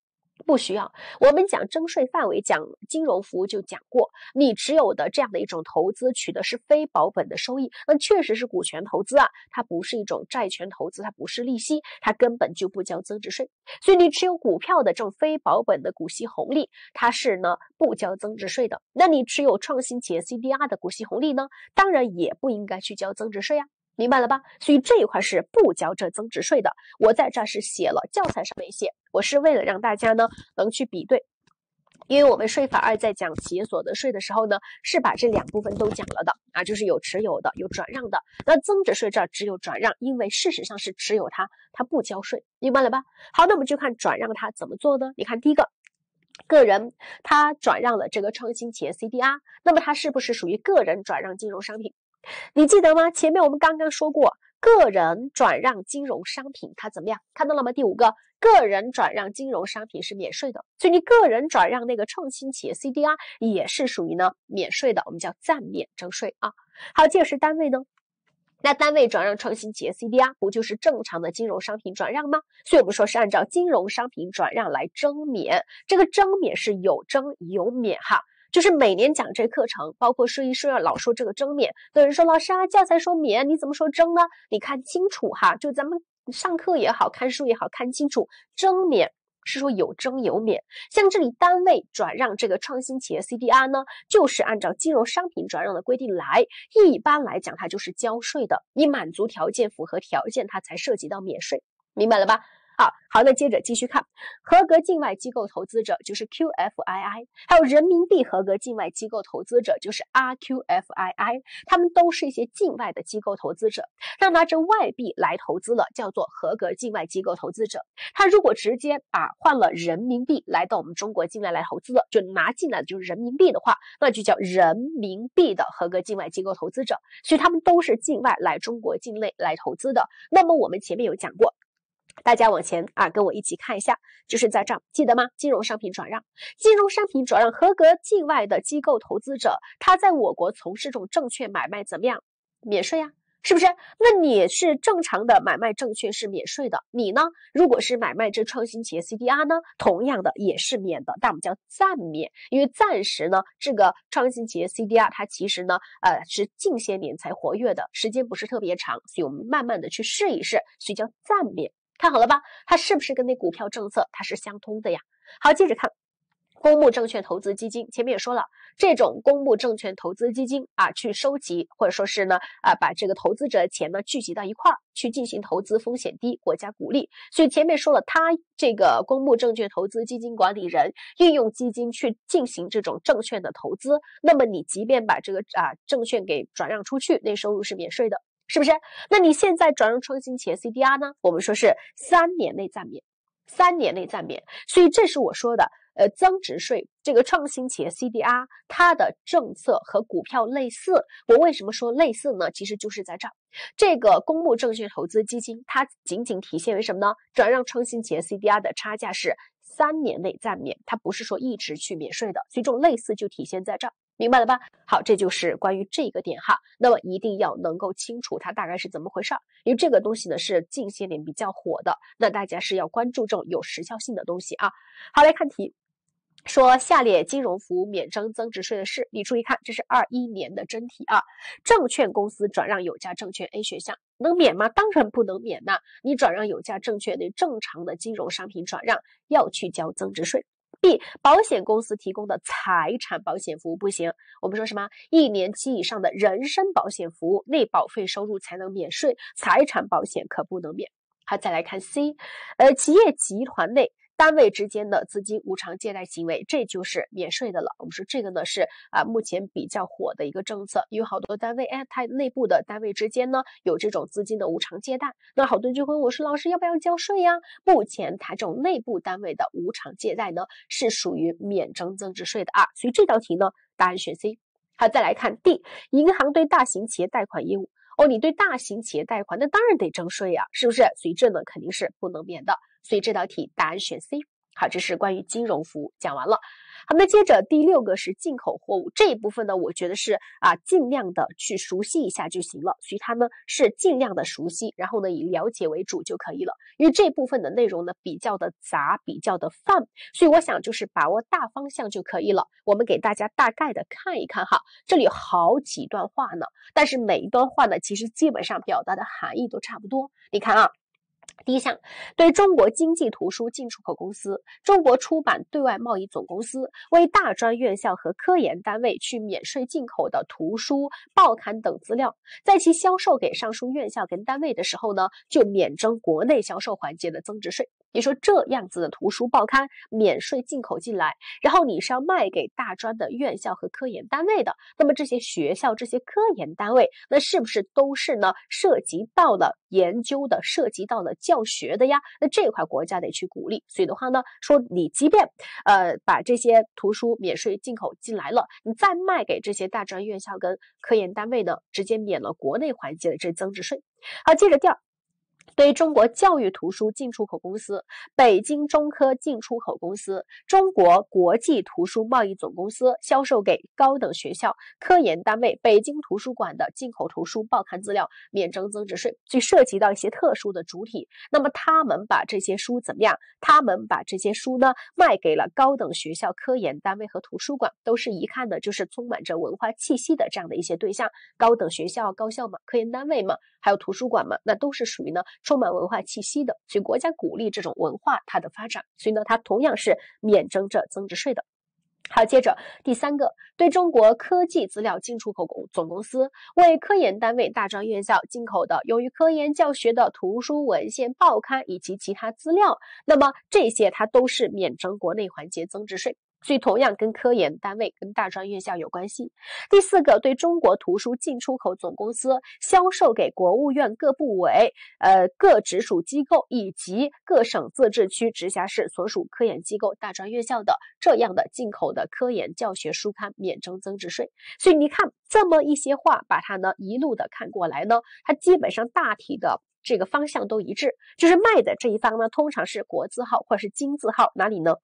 不需要。我们讲征税范围，讲金融服务就讲过，你持有的这样的一种投资，取的是非保本的收益，那确实是股权投资啊，它不是一种债权投资，它不是利息，它根本就不交增值税。所以你持有股票的这种非保本的股息红利，它是呢不交增值税的。那你持有创新企业 CDR 的股息红利呢，当然也不应该去交增值税啊。明白了吧？所以这一块是不交这增值税的。我在这是写了，教材上面写，我是为了让大家呢能去比对。因为我们税法二在讲企业所得税的时候呢，是把这两部分都讲了的啊，就是有持有的，有转让的。那增值税这儿只有转让，因为事实上是持有它，它不交税，明白了吧？好，那我们就看转让它怎么做呢？你看第一个，个人他转让了这个创新企业 CDR，那么它是不是属于个人转让金融商品？你记得吗？前面我们刚刚说过，个人转让金融商品，它怎么样？看到了吗？第五个，个人转让金融商品是免税的，所以你个人转让那个创新企业 CDR 也是属于呢免税的，我们叫暂免征税啊。好，接着是单位呢，那单位转让创新企业 CDR 不就是正常的金融商品转让吗？所以我们说是按照金融商品转让来征免，这个征免是有征有免哈。就是每年讲这课程，包括说一说二老说这个征免，有人说老师啊，教材说免，你怎么说征呢？你看清楚哈，就咱们上课也好看书也好看清楚，征免是说有征有免。像这里单位转让这个创新企业 CDR 呢，就是按照金融商品转让的规定来，一般来讲它就是交税的，你满足条件符合条件，它才涉及到免税，明白了吧？好好，那接着继续看，合格境外机构投资者就是 QFII，还有人民币合格境外机构投资者就是 RQFII，他们都是一些境外的机构投资者，那拿着外币来投资了，叫做合格境外机构投资者。他如果直接啊换了人民币来到我们中国境内来投资了，就拿进来的就是人民币的话，那就叫人民币的合格境外机构投资者。所以他们都是境外来中国境内来投资的。那么我们前面有讲过。大家往前啊，跟我一起看一下，就是在这儿记得吗？金融商品转让，金融商品转让合格境外的机构投资者，他在我国从事这种证券买卖怎么样？免税呀，是不是？那你是正常的买卖证券是免税的，你呢？如果是买卖这创新企业 CDR 呢，同样的也是免的，但我们叫暂免，因为暂时呢，这个创新企业 CDR 它其实呢，呃，是近些年才活跃的，时间不是特别长，所以我们慢慢的去试一试，所以叫暂免。看好了吧，它是不是跟那股票政策它是相通的呀？好，接着看公募证券投资基金，前面也说了，这种公募证券投资基金啊，去收集或者说是呢啊，把这个投资者的钱呢聚集到一块儿去进行投资，风险低，国家鼓励。所以前面说了，它这个公募证券投资基金管理人运用基金去进行这种证券的投资，那么你即便把这个啊证券给转让出去，那收入是免税的。是不是？那你现在转让创新企业 CDR 呢？我们说是三年内暂免，三年内暂免。所以这是我说的，呃，增值税这个创新企业 CDR 它的政策和股票类似。我为什么说类似呢？其实就是在这儿，这个公募证券投资基金它仅仅体现为什么呢？转让创新企业 CDR 的差价是三年内暂免，它不是说一直去免税的。所以这种类似就体现在这儿。明白了吧？好，这就是关于这个点哈。那么一定要能够清楚它大概是怎么回事儿，因为这个东西呢是近些年比较火的，那大家是要关注这种有时效性的东西啊。好，来看题，说下列金融服务免征增值税的是，你注意看，这是二一年的真题啊。证券公司转让有价证券 A 选项能免吗？当然不能免呐。你转让有价证券那正常的金融商品转让要去交增值税。B 保险公司提供的财产保险服务不行，我们说什么一年期以上的人身保险服务内保费收入才能免税，财产保险可不能免。好，再来看 C，呃，企业集团内。单位之间的资金无偿借贷行为，这就是免税的了。我们说这个呢是啊，目前比较火的一个政策，有好多单位，哎，它内部的单位之间呢有这种资金的无偿借贷，那好多人就会问我说，老师要不要交税呀？目前它这种内部单位的无偿借贷呢是属于免征增值税的啊，所以这道题呢答案选 C。好，再来看 D，银行对大型企业贷款业务，哦，你对大型企业贷款，那当然得征税呀，是不是？所以这呢肯定是不能免的。所以这道题答案选 C。好，这是关于金融服务讲完了。好，那接着第六个是进口货物这一部分呢，我觉得是啊，尽量的去熟悉一下就行了。所以它呢是尽量的熟悉，然后呢以了解为主就可以了。因为这部分的内容呢比较的杂，比较的泛，所以我想就是把握大方向就可以了。我们给大家大概的看一看哈，这里有好几段话呢，但是每一段话呢其实基本上表达的含义都差不多。你看啊。第一项，对中国经济图书进出口公司、中国出版对外贸易总公司为大专院校和科研单位去免税进口的图书、报刊等资料，在其销售给上述院校跟单位的时候呢，就免征国内销售环节的增值税。你说这样子的图书报刊免税进口进来，然后你是要卖给大专的院校和科研单位的，那么这些学校、这些科研单位，那是不是都是呢涉及到了研究的、涉及到了教学的呀？那这块国家得去鼓励。所以的话呢，说你即便呃把这些图书免税进口进来了，你再卖给这些大专院校跟科研单位呢，直接免了国内环节的这增值税。好，接着第二。对中国教育图书进出口公司、北京中科进出口公司、中国国际图书贸易总公司销售给高等学校、科研单位、北京图书馆的进口图书报刊资料免征增值税，就涉及到一些特殊的主体。那么他们把这些书怎么样？他们把这些书呢卖给了高等学校、科研单位和图书馆，都是一看的就是充满着文化气息的这样的一些对象。高等学校、高校嘛，科研单位嘛，还有图书馆嘛，那都是属于呢。充满文化气息的，所以国家鼓励这种文化它的发展，所以呢，它同样是免征这增值税的。好，接着第三个，对中国科技资料进出口公总公司为科研单位、大专院校进口的用于科研教学的图书、文献、报刊以及其他资料，那么这些它都是免征国内环节增值税。所以，同样跟科研单位、跟大专院校有关系。第四个，对中国图书进出口总公司销售给国务院各部委、呃各直属机构以及各省、自治区、直辖市所属科研机构、大专院校的这样的进口的科研教学书刊免征增值税。所以你看这么一些话，把它呢一路的看过来呢，它基本上大体的这个方向都一致，就是卖的这一方呢，通常是国字号或者是金字号，哪里呢？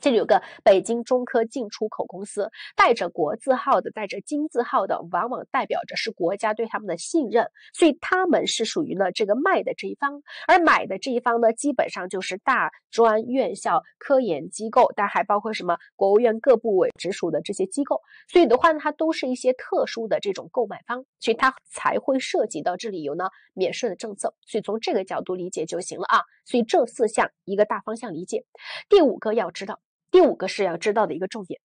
这里有个北京中科进出口公司，带着国字号的，带着金字号的，往往代表着是国家对他们的信任，所以他们是属于呢这个卖的这一方，而买的这一方呢，基本上就是大专院校、科研机构，但还包括什么国务院各部委直属的这些机构，所以的话呢，它都是一些特殊的这种购买方，所以它才会涉及到这里有呢免税的政策，所以从这个角度理解就行了啊。所以这四项一个大方向理解，第五个要知道。第五个是要知道的一个重点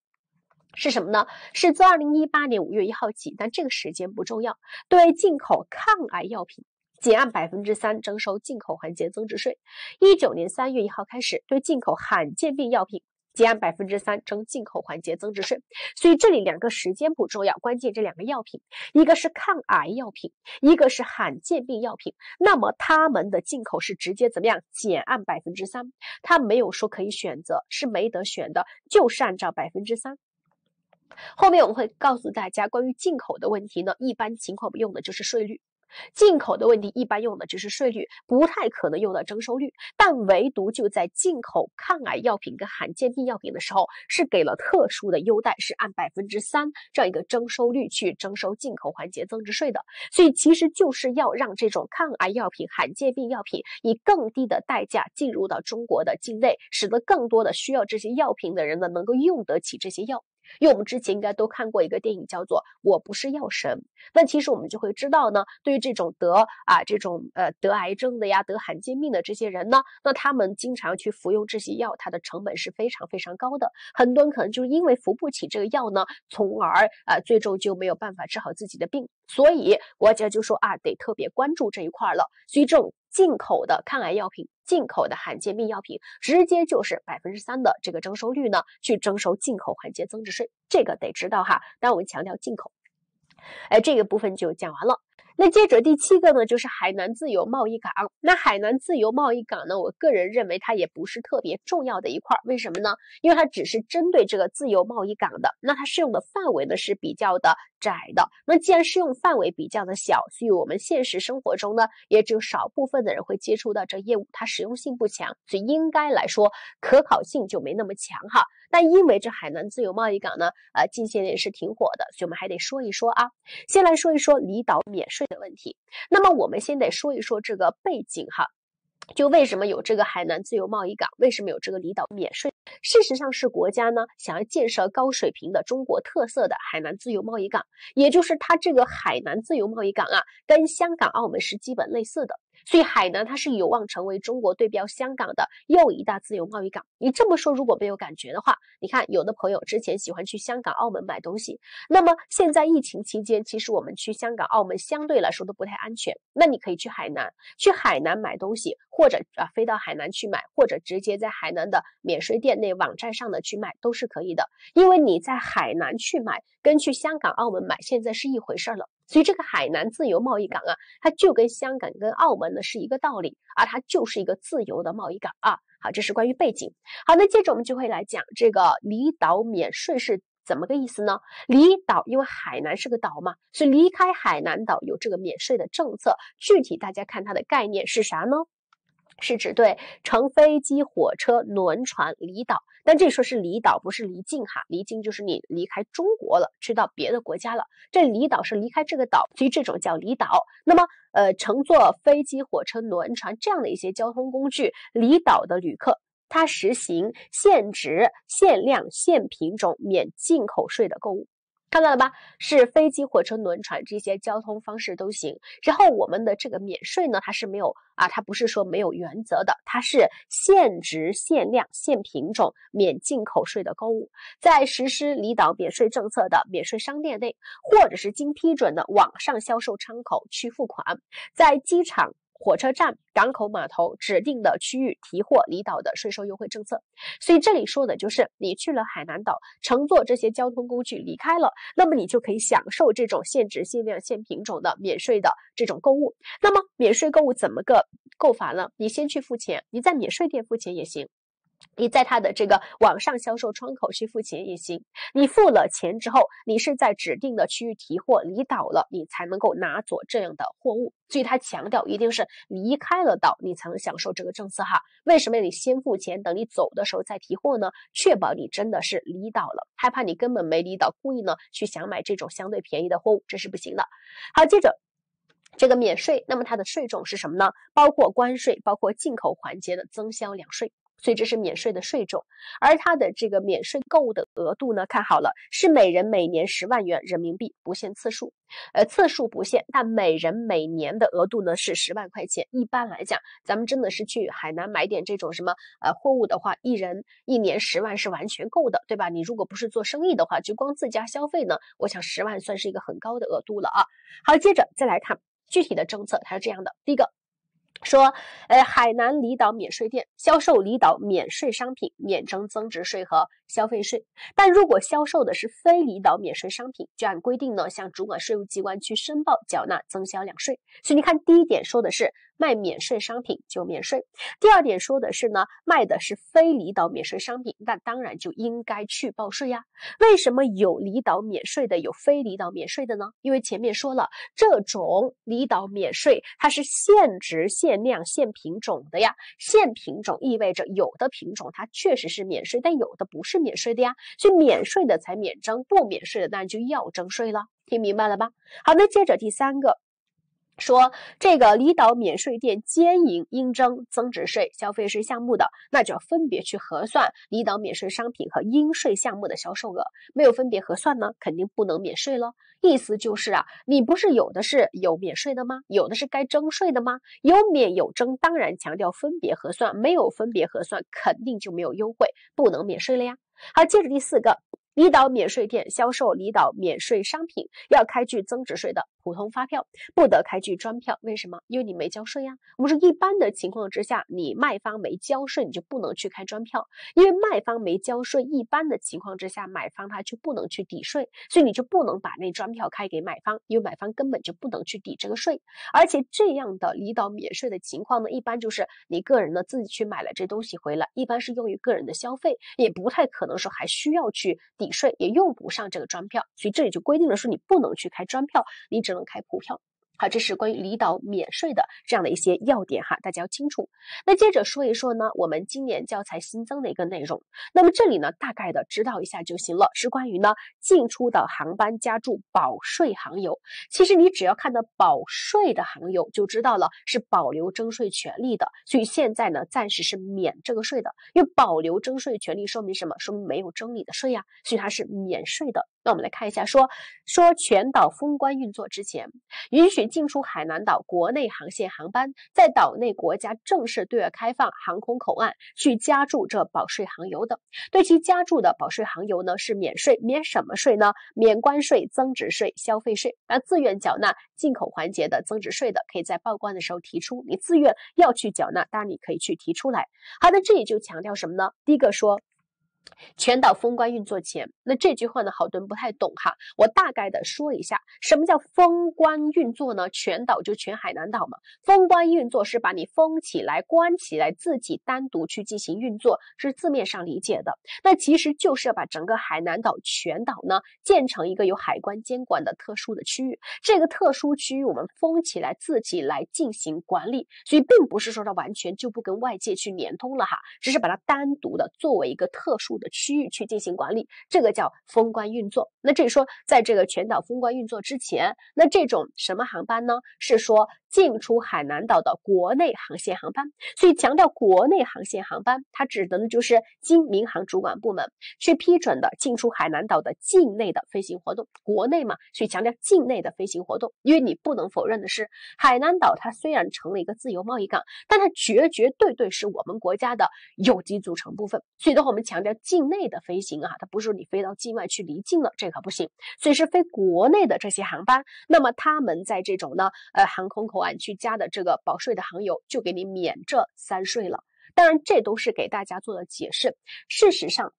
是什么呢？是自二零一八年五月一号起，但这个时间不重要。对进口抗癌药品仅按百分之三征收进口环节增值税。一九年三月一号开始，对进口罕见病药品。减按百分之三征进口环节增值税，所以这里两个时间不重要，关键这两个药品，一个是抗癌药品，一个是罕见病药品，那么他们的进口是直接怎么样减按百分之三，他没有说可以选择，是没得选的，就是按照百分之三。后面我们会告诉大家关于进口的问题呢，一般情况用的就是税率。进口的问题一般用的只是税率，不太可能用到征收率。但唯独就在进口抗癌药品跟罕见病药品的时候，是给了特殊的优待，是按百分之三这样一个征收率去征收进口环节增值税的。所以其实就是要让这种抗癌药品、罕见病药品以更低的代价进入到中国的境内，使得更多的需要这些药品的人呢能够用得起这些药。因为我们之前应该都看过一个电影，叫做《我不是药神》。那其实我们就会知道呢，对于这种得啊这种呃得癌症的呀、得罕见病的这些人呢，那他们经常去服用这些药，它的成本是非常非常高的。很多人可能就是因为服不起这个药呢，从而啊最终就没有办法治好自己的病。所以国家就说啊，得特别关注这一块了。所以这种进口的抗癌药品。进口的罕见病药品，直接就是百分之三的这个征收率呢，去征收进口环节增值税，这个得知道哈。那我们强调进口，哎，这个部分就讲完了。那接着第七个呢，就是海南自由贸易港。那海南自由贸易港呢，我个人认为它也不是特别重要的一块，为什么呢？因为它只是针对这个自由贸易港的，那它适用的范围呢是比较的窄的。那既然适用范围比较的小，所以我们现实生活中呢，也只有少部分的人会接触到这业务，它实用性不强，所以应该来说可考性就没那么强哈。但因为这海南自由贸易港呢，呃，近些年是挺火的，所以我们还得说一说啊。先来说一说离岛免税的问题。那么我们先得说一说这个背景哈，就为什么有这个海南自由贸易港，为什么有这个离岛免税？事实上是国家呢想要建设高水平的中国特色的海南自由贸易港，也就是它这个海南自由贸易港啊，跟香港、澳门是基本类似的。所以海南它是有望成为中国对标香港的又一大自由贸易港。你这么说如果没有感觉的话，你看有的朋友之前喜欢去香港、澳门买东西，那么现在疫情期间，其实我们去香港、澳门相对来说都不太安全。那你可以去海南，去海南买东西，或者啊飞到海南去买，或者直接在海南的免税店内网站上的去买都是可以的。因为你在海南去买，跟去香港、澳门买现在是一回事了。所以这个海南自由贸易港啊，它就跟香港跟澳门呢是一个道理，而它就是一个自由的贸易港啊。好，这是关于背景。好，那接着我们就会来讲这个离岛免税是怎么个意思呢？离岛，因为海南是个岛嘛，所以离开海南岛有这个免税的政策。具体大家看它的概念是啥呢？是指对乘飞机、火车、轮船离岛，但这说是离岛，不是离境哈。离境就是你离开中国了，去到别的国家了。这离岛是离开这个岛，所以这种叫离岛。那么，呃，乘坐飞机、火车、轮船这样的一些交通工具离岛的旅客，他实行限值、限量、限品种、免进口税的购物。看到了吧？是飞机、火车、轮船这些交通方式都行。然后我们的这个免税呢，它是没有啊，它不是说没有原则的，它是限值、限量、限品种、免进口税的购物，在实施离岛免税政策的免税商店内，或者是经批准的网上销售窗口去付款，在机场。火车站、港口码头指定的区域提货离岛的税收优惠政策，所以这里说的就是你去了海南岛，乘坐这些交通工具离开了，那么你就可以享受这种限值、限量、限品种的免税的这种购物。那么免税购物怎么个购法呢？你先去付钱，你在免税店付钱也行。你在他的这个网上销售窗口去付钱也行。你付了钱之后，你是在指定的区域提货，离岛了，你才能够拿走这样的货物。所以他强调，一定是离开了岛，你才能享受这个政策哈。为什么你先付钱，等你走的时候再提货呢？确保你真的是离岛了，害怕你根本没离岛，故意呢去想买这种相对便宜的货物，这是不行的。好，接着这个免税，那么它的税种是什么呢？包括关税，包括进口环节的增销两税。所以这是免税的税种，而它的这个免税购物的额度呢，看好了，是每人每年十万元人民币，不限次数，呃，次数不限，但每人每年的额度呢是十万块钱。一般来讲，咱们真的是去海南买点这种什么呃货物的话，一人一年十万是完全够的，对吧？你如果不是做生意的话，就光自家消费呢，我想十万算是一个很高的额度了啊。好，接着再来看具体的政策，它是这样的，第一个。说，呃，海南离岛免税店销售离岛免税商品，免征增值税和消费税。但如果销售的是非离岛免税商品，就按规定呢，向主管税务机关去申报缴纳增销两税。所以你看，第一点说的是。卖免税商品就免税。第二点说的是呢，卖的是非离岛免税商品，那当然就应该去报税呀。为什么有离岛免税的，有非离岛免税的呢？因为前面说了，这种离岛免税它是限值、限量、限品种的呀。限品种意味着有的品种它确实是免税，但有的不是免税的呀。所以免税的才免征，不免税的当然就要征税了。听明白了吧？好，那接着第三个。说这个离岛免税店兼营应征增值税、消费税项目的，那就要分别去核算离岛免税商品和应税项目的销售额。没有分别核算呢，肯定不能免税了。意思就是啊，你不是有的是有免税的吗？有的是该征税的吗？有免有征，当然强调分别核算；没有分别核算，肯定就没有优惠，不能免税了呀。好，接着第四个。离岛免税店销售离岛免税商品要开具增值税的普通发票，不得开具专票。为什么？因为你没交税呀。我们说一般的情况之下，你卖方没交税，你就不能去开专票。因为卖方没交税，一般的情况之下，买方他就不能去抵税，所以你就不能把那专票开给买方，因为买方根本就不能去抵这个税。而且这样的离岛免税的情况呢，一般就是你个人呢自己去买了这东西回来，一般是用于个人的消费，也不太可能说还需要去抵。税也用不上这个专票，所以这里就规定了说你不能去开专票，你只能开普票。好，这是关于离岛免税的这样的一些要点哈，大家要清楚。那接着说一说呢，我们今年教材新增的一个内容。那么这里呢，大概的知道一下就行了，是关于呢进出的航班加注保税航油。其实你只要看到保税的航油，就知道了是保留征税权利的。所以现在呢，暂时是免这个税的，因为保留征税权利说明什么？说明没有征你的税呀，所以它是免税的。那我们来看一下，说说全岛封关运作之前，允许进出海南岛国内航线航班，在岛内国家正式对外开放航空口岸去加注这保税航油的，对其加注的保税航油呢是免税，免什么税呢？免关税、增值税、消费税。那自愿缴纳进口环节的增值税的，可以在报关的时候提出，你自愿要去缴纳，当然你可以去提出来。好的，这里就强调什么呢？第一个说。全岛封关运作前，那这句话呢，好多人不太懂哈。我大概的说一下，什么叫封关运作呢？全岛就全海南岛嘛。封关运作是把你封起来、关起来，自己单独去进行运作，是字面上理解的。那其实就是要把整个海南岛全岛呢，建成一个有海关监管的特殊的区域。这个特殊区域我们封起来，自己来进行管理。所以并不是说它完全就不跟外界去连通了哈，只是把它单独的作为一个特殊。的区域去进行管理，这个叫封关运作。那至于说，在这个全岛封关运作之前，那这种什么航班呢？是说进出海南岛的国内航线航班。所以强调国内航线航班，它指的呢就是经民航主管部门去批准的进出海南岛的境内的飞行活动。国内嘛，所以强调境内的飞行活动。因为你不能否认的是，海南岛它虽然成了一个自由贸易港，但它绝绝对对是我们国家的有机组成部分。所以的话，我们强调境内的飞行啊，它不是说你飞到境外去离境了，这可不行。所以是飞国内的这些航班，那么他们在这种呢，呃，航空口岸去加的这个保税的航油，就给你免这三税了。当然，这都是给大家做的解释。事实上，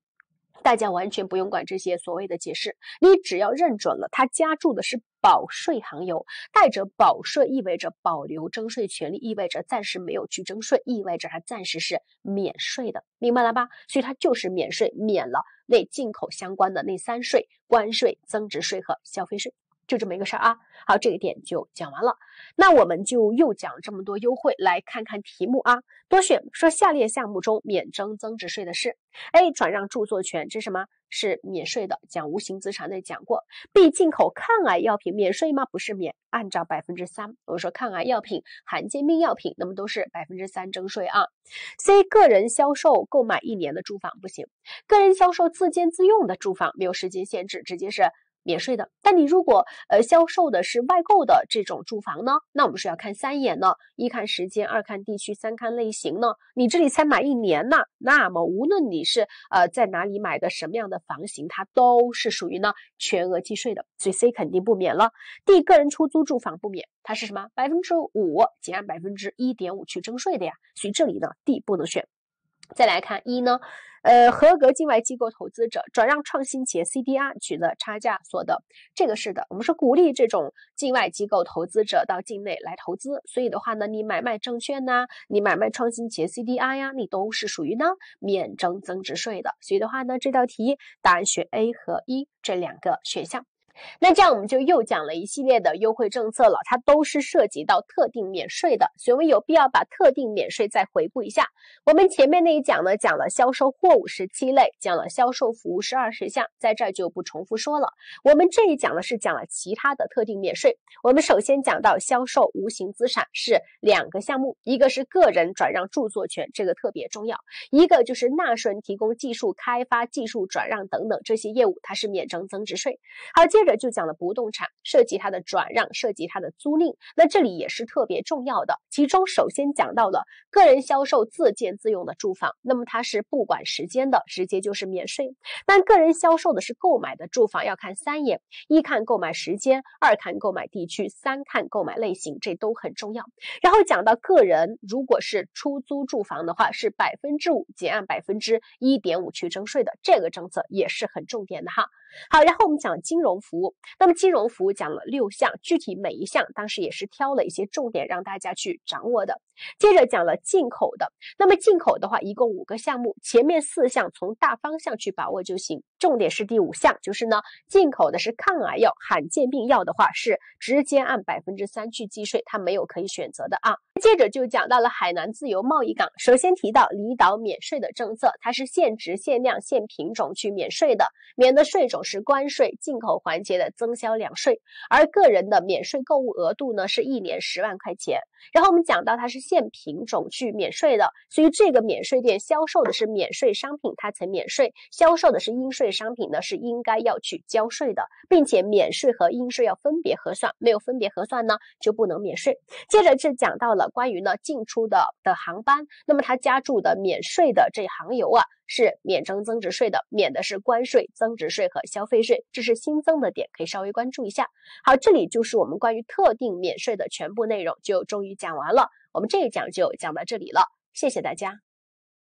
大家完全不用管这些所谓的解释，你只要认准了它加注的是保税航油，带着保税意味着保留征税权利，意味着暂时没有去征税，意味着它暂时是免税的，明白了吧？所以它就是免税，免了那进口相关的那三税：关税、增值税和消费税。就这么一个事儿啊，好，这个点就讲完了。那我们就又讲这么多优惠，来看看题目啊。多选说下列项目中免征增值税的是：A. 转让著作权，这什么？是免税的。讲无形资产的讲过。B. 进口抗癌药品免税吗？不是免，按照百分之三。我说抗癌药品、罕见病药品，那么都是百分之三征税啊。C. 个人销售购买一年的住房不行，个人销售自建自用的住房没有时间限制，直接是。免税的，但你如果呃销售的是外购的这种住房呢，那我们是要看三眼呢，一看时间，二看地区，三看类型呢。你这里才买一年呢，那么无论你是呃在哪里买的什么样的房型，它都是属于呢全额计税的，所以 C 肯定不免了。D 个人出租住房不免，它是什么？百分之五减按百分之一点五去征税的呀，所以这里呢 D 不能选。再来看一呢，呃，合格境外机构投资者转让创新企业 CDR 取得差价所得，这个是的。我们说鼓励这种境外机构投资者到境内来投资，所以的话呢，你买卖证券呐，你买卖创新企业 CDR 呀，你都是属于呢免征增值税的。所以的话呢，这道题答案选 A 和一这两个选项。那这样我们就又讲了一系列的优惠政策了，它都是涉及到特定免税的，所以我们有必要把特定免税再回顾一下。我们前面那一讲呢，讲了销售货物十七类，讲了销售服务是二十项，在这儿就不重复说了。我们这一讲呢是讲了其他的特定免税。我们首先讲到销售无形资产是两个项目，一个是个人转让著作权，这个特别重要；一个就是纳税人提供技术开发、技术转让等等这些业务，它是免征增值税。好，接。这就讲了不动产涉及它的转让，涉及它的租赁，那这里也是特别重要的。其中首先讲到了个人销售自建自用的住房，那么它是不管时间的，直接就是免税。但个人销售的是购买的住房，要看三眼：一看购买时间，二看购买地区，三看购买类型，这都很重要。然后讲到个人如果是出租住房的话，是百分之五减按百分之一点五去征税的，这个政策也是很重点的哈。好，然后我们讲金融服务。那么金融服务讲了六项，具体每一项当时也是挑了一些重点让大家去掌握的。接着讲了进口的，那么进口的话一共五个项目，前面四项从大方向去把握就行，重点是第五项，就是呢进口的是抗癌药、罕见病药的话是直接按百分之三去计税，它没有可以选择的啊。接着就讲到了海南自由贸易港，首先提到离岛免税的政策，它是限值、限量、限品种去免税的，免的税种是关税、进口环节的增销两税，而个人的免税购物额度呢是一年十万块钱。然后我们讲到它是限品种去免税的，所以这个免税店销售的是免税商品，它才免税；销售的是应税商品呢，是应该要去交税的，并且免税和应税要分别核算，没有分别核算呢就不能免税。接着是讲到了关于呢进出的的航班，那么他加注的免税的这航油啊，是免征增值税的，免的是关税、增值税和消费税，这是新增的点，可以稍微关注一下。好，这里就是我们关于特定免税的全部内容，就终于讲完了。我们这一讲就讲到这里了，谢谢大家。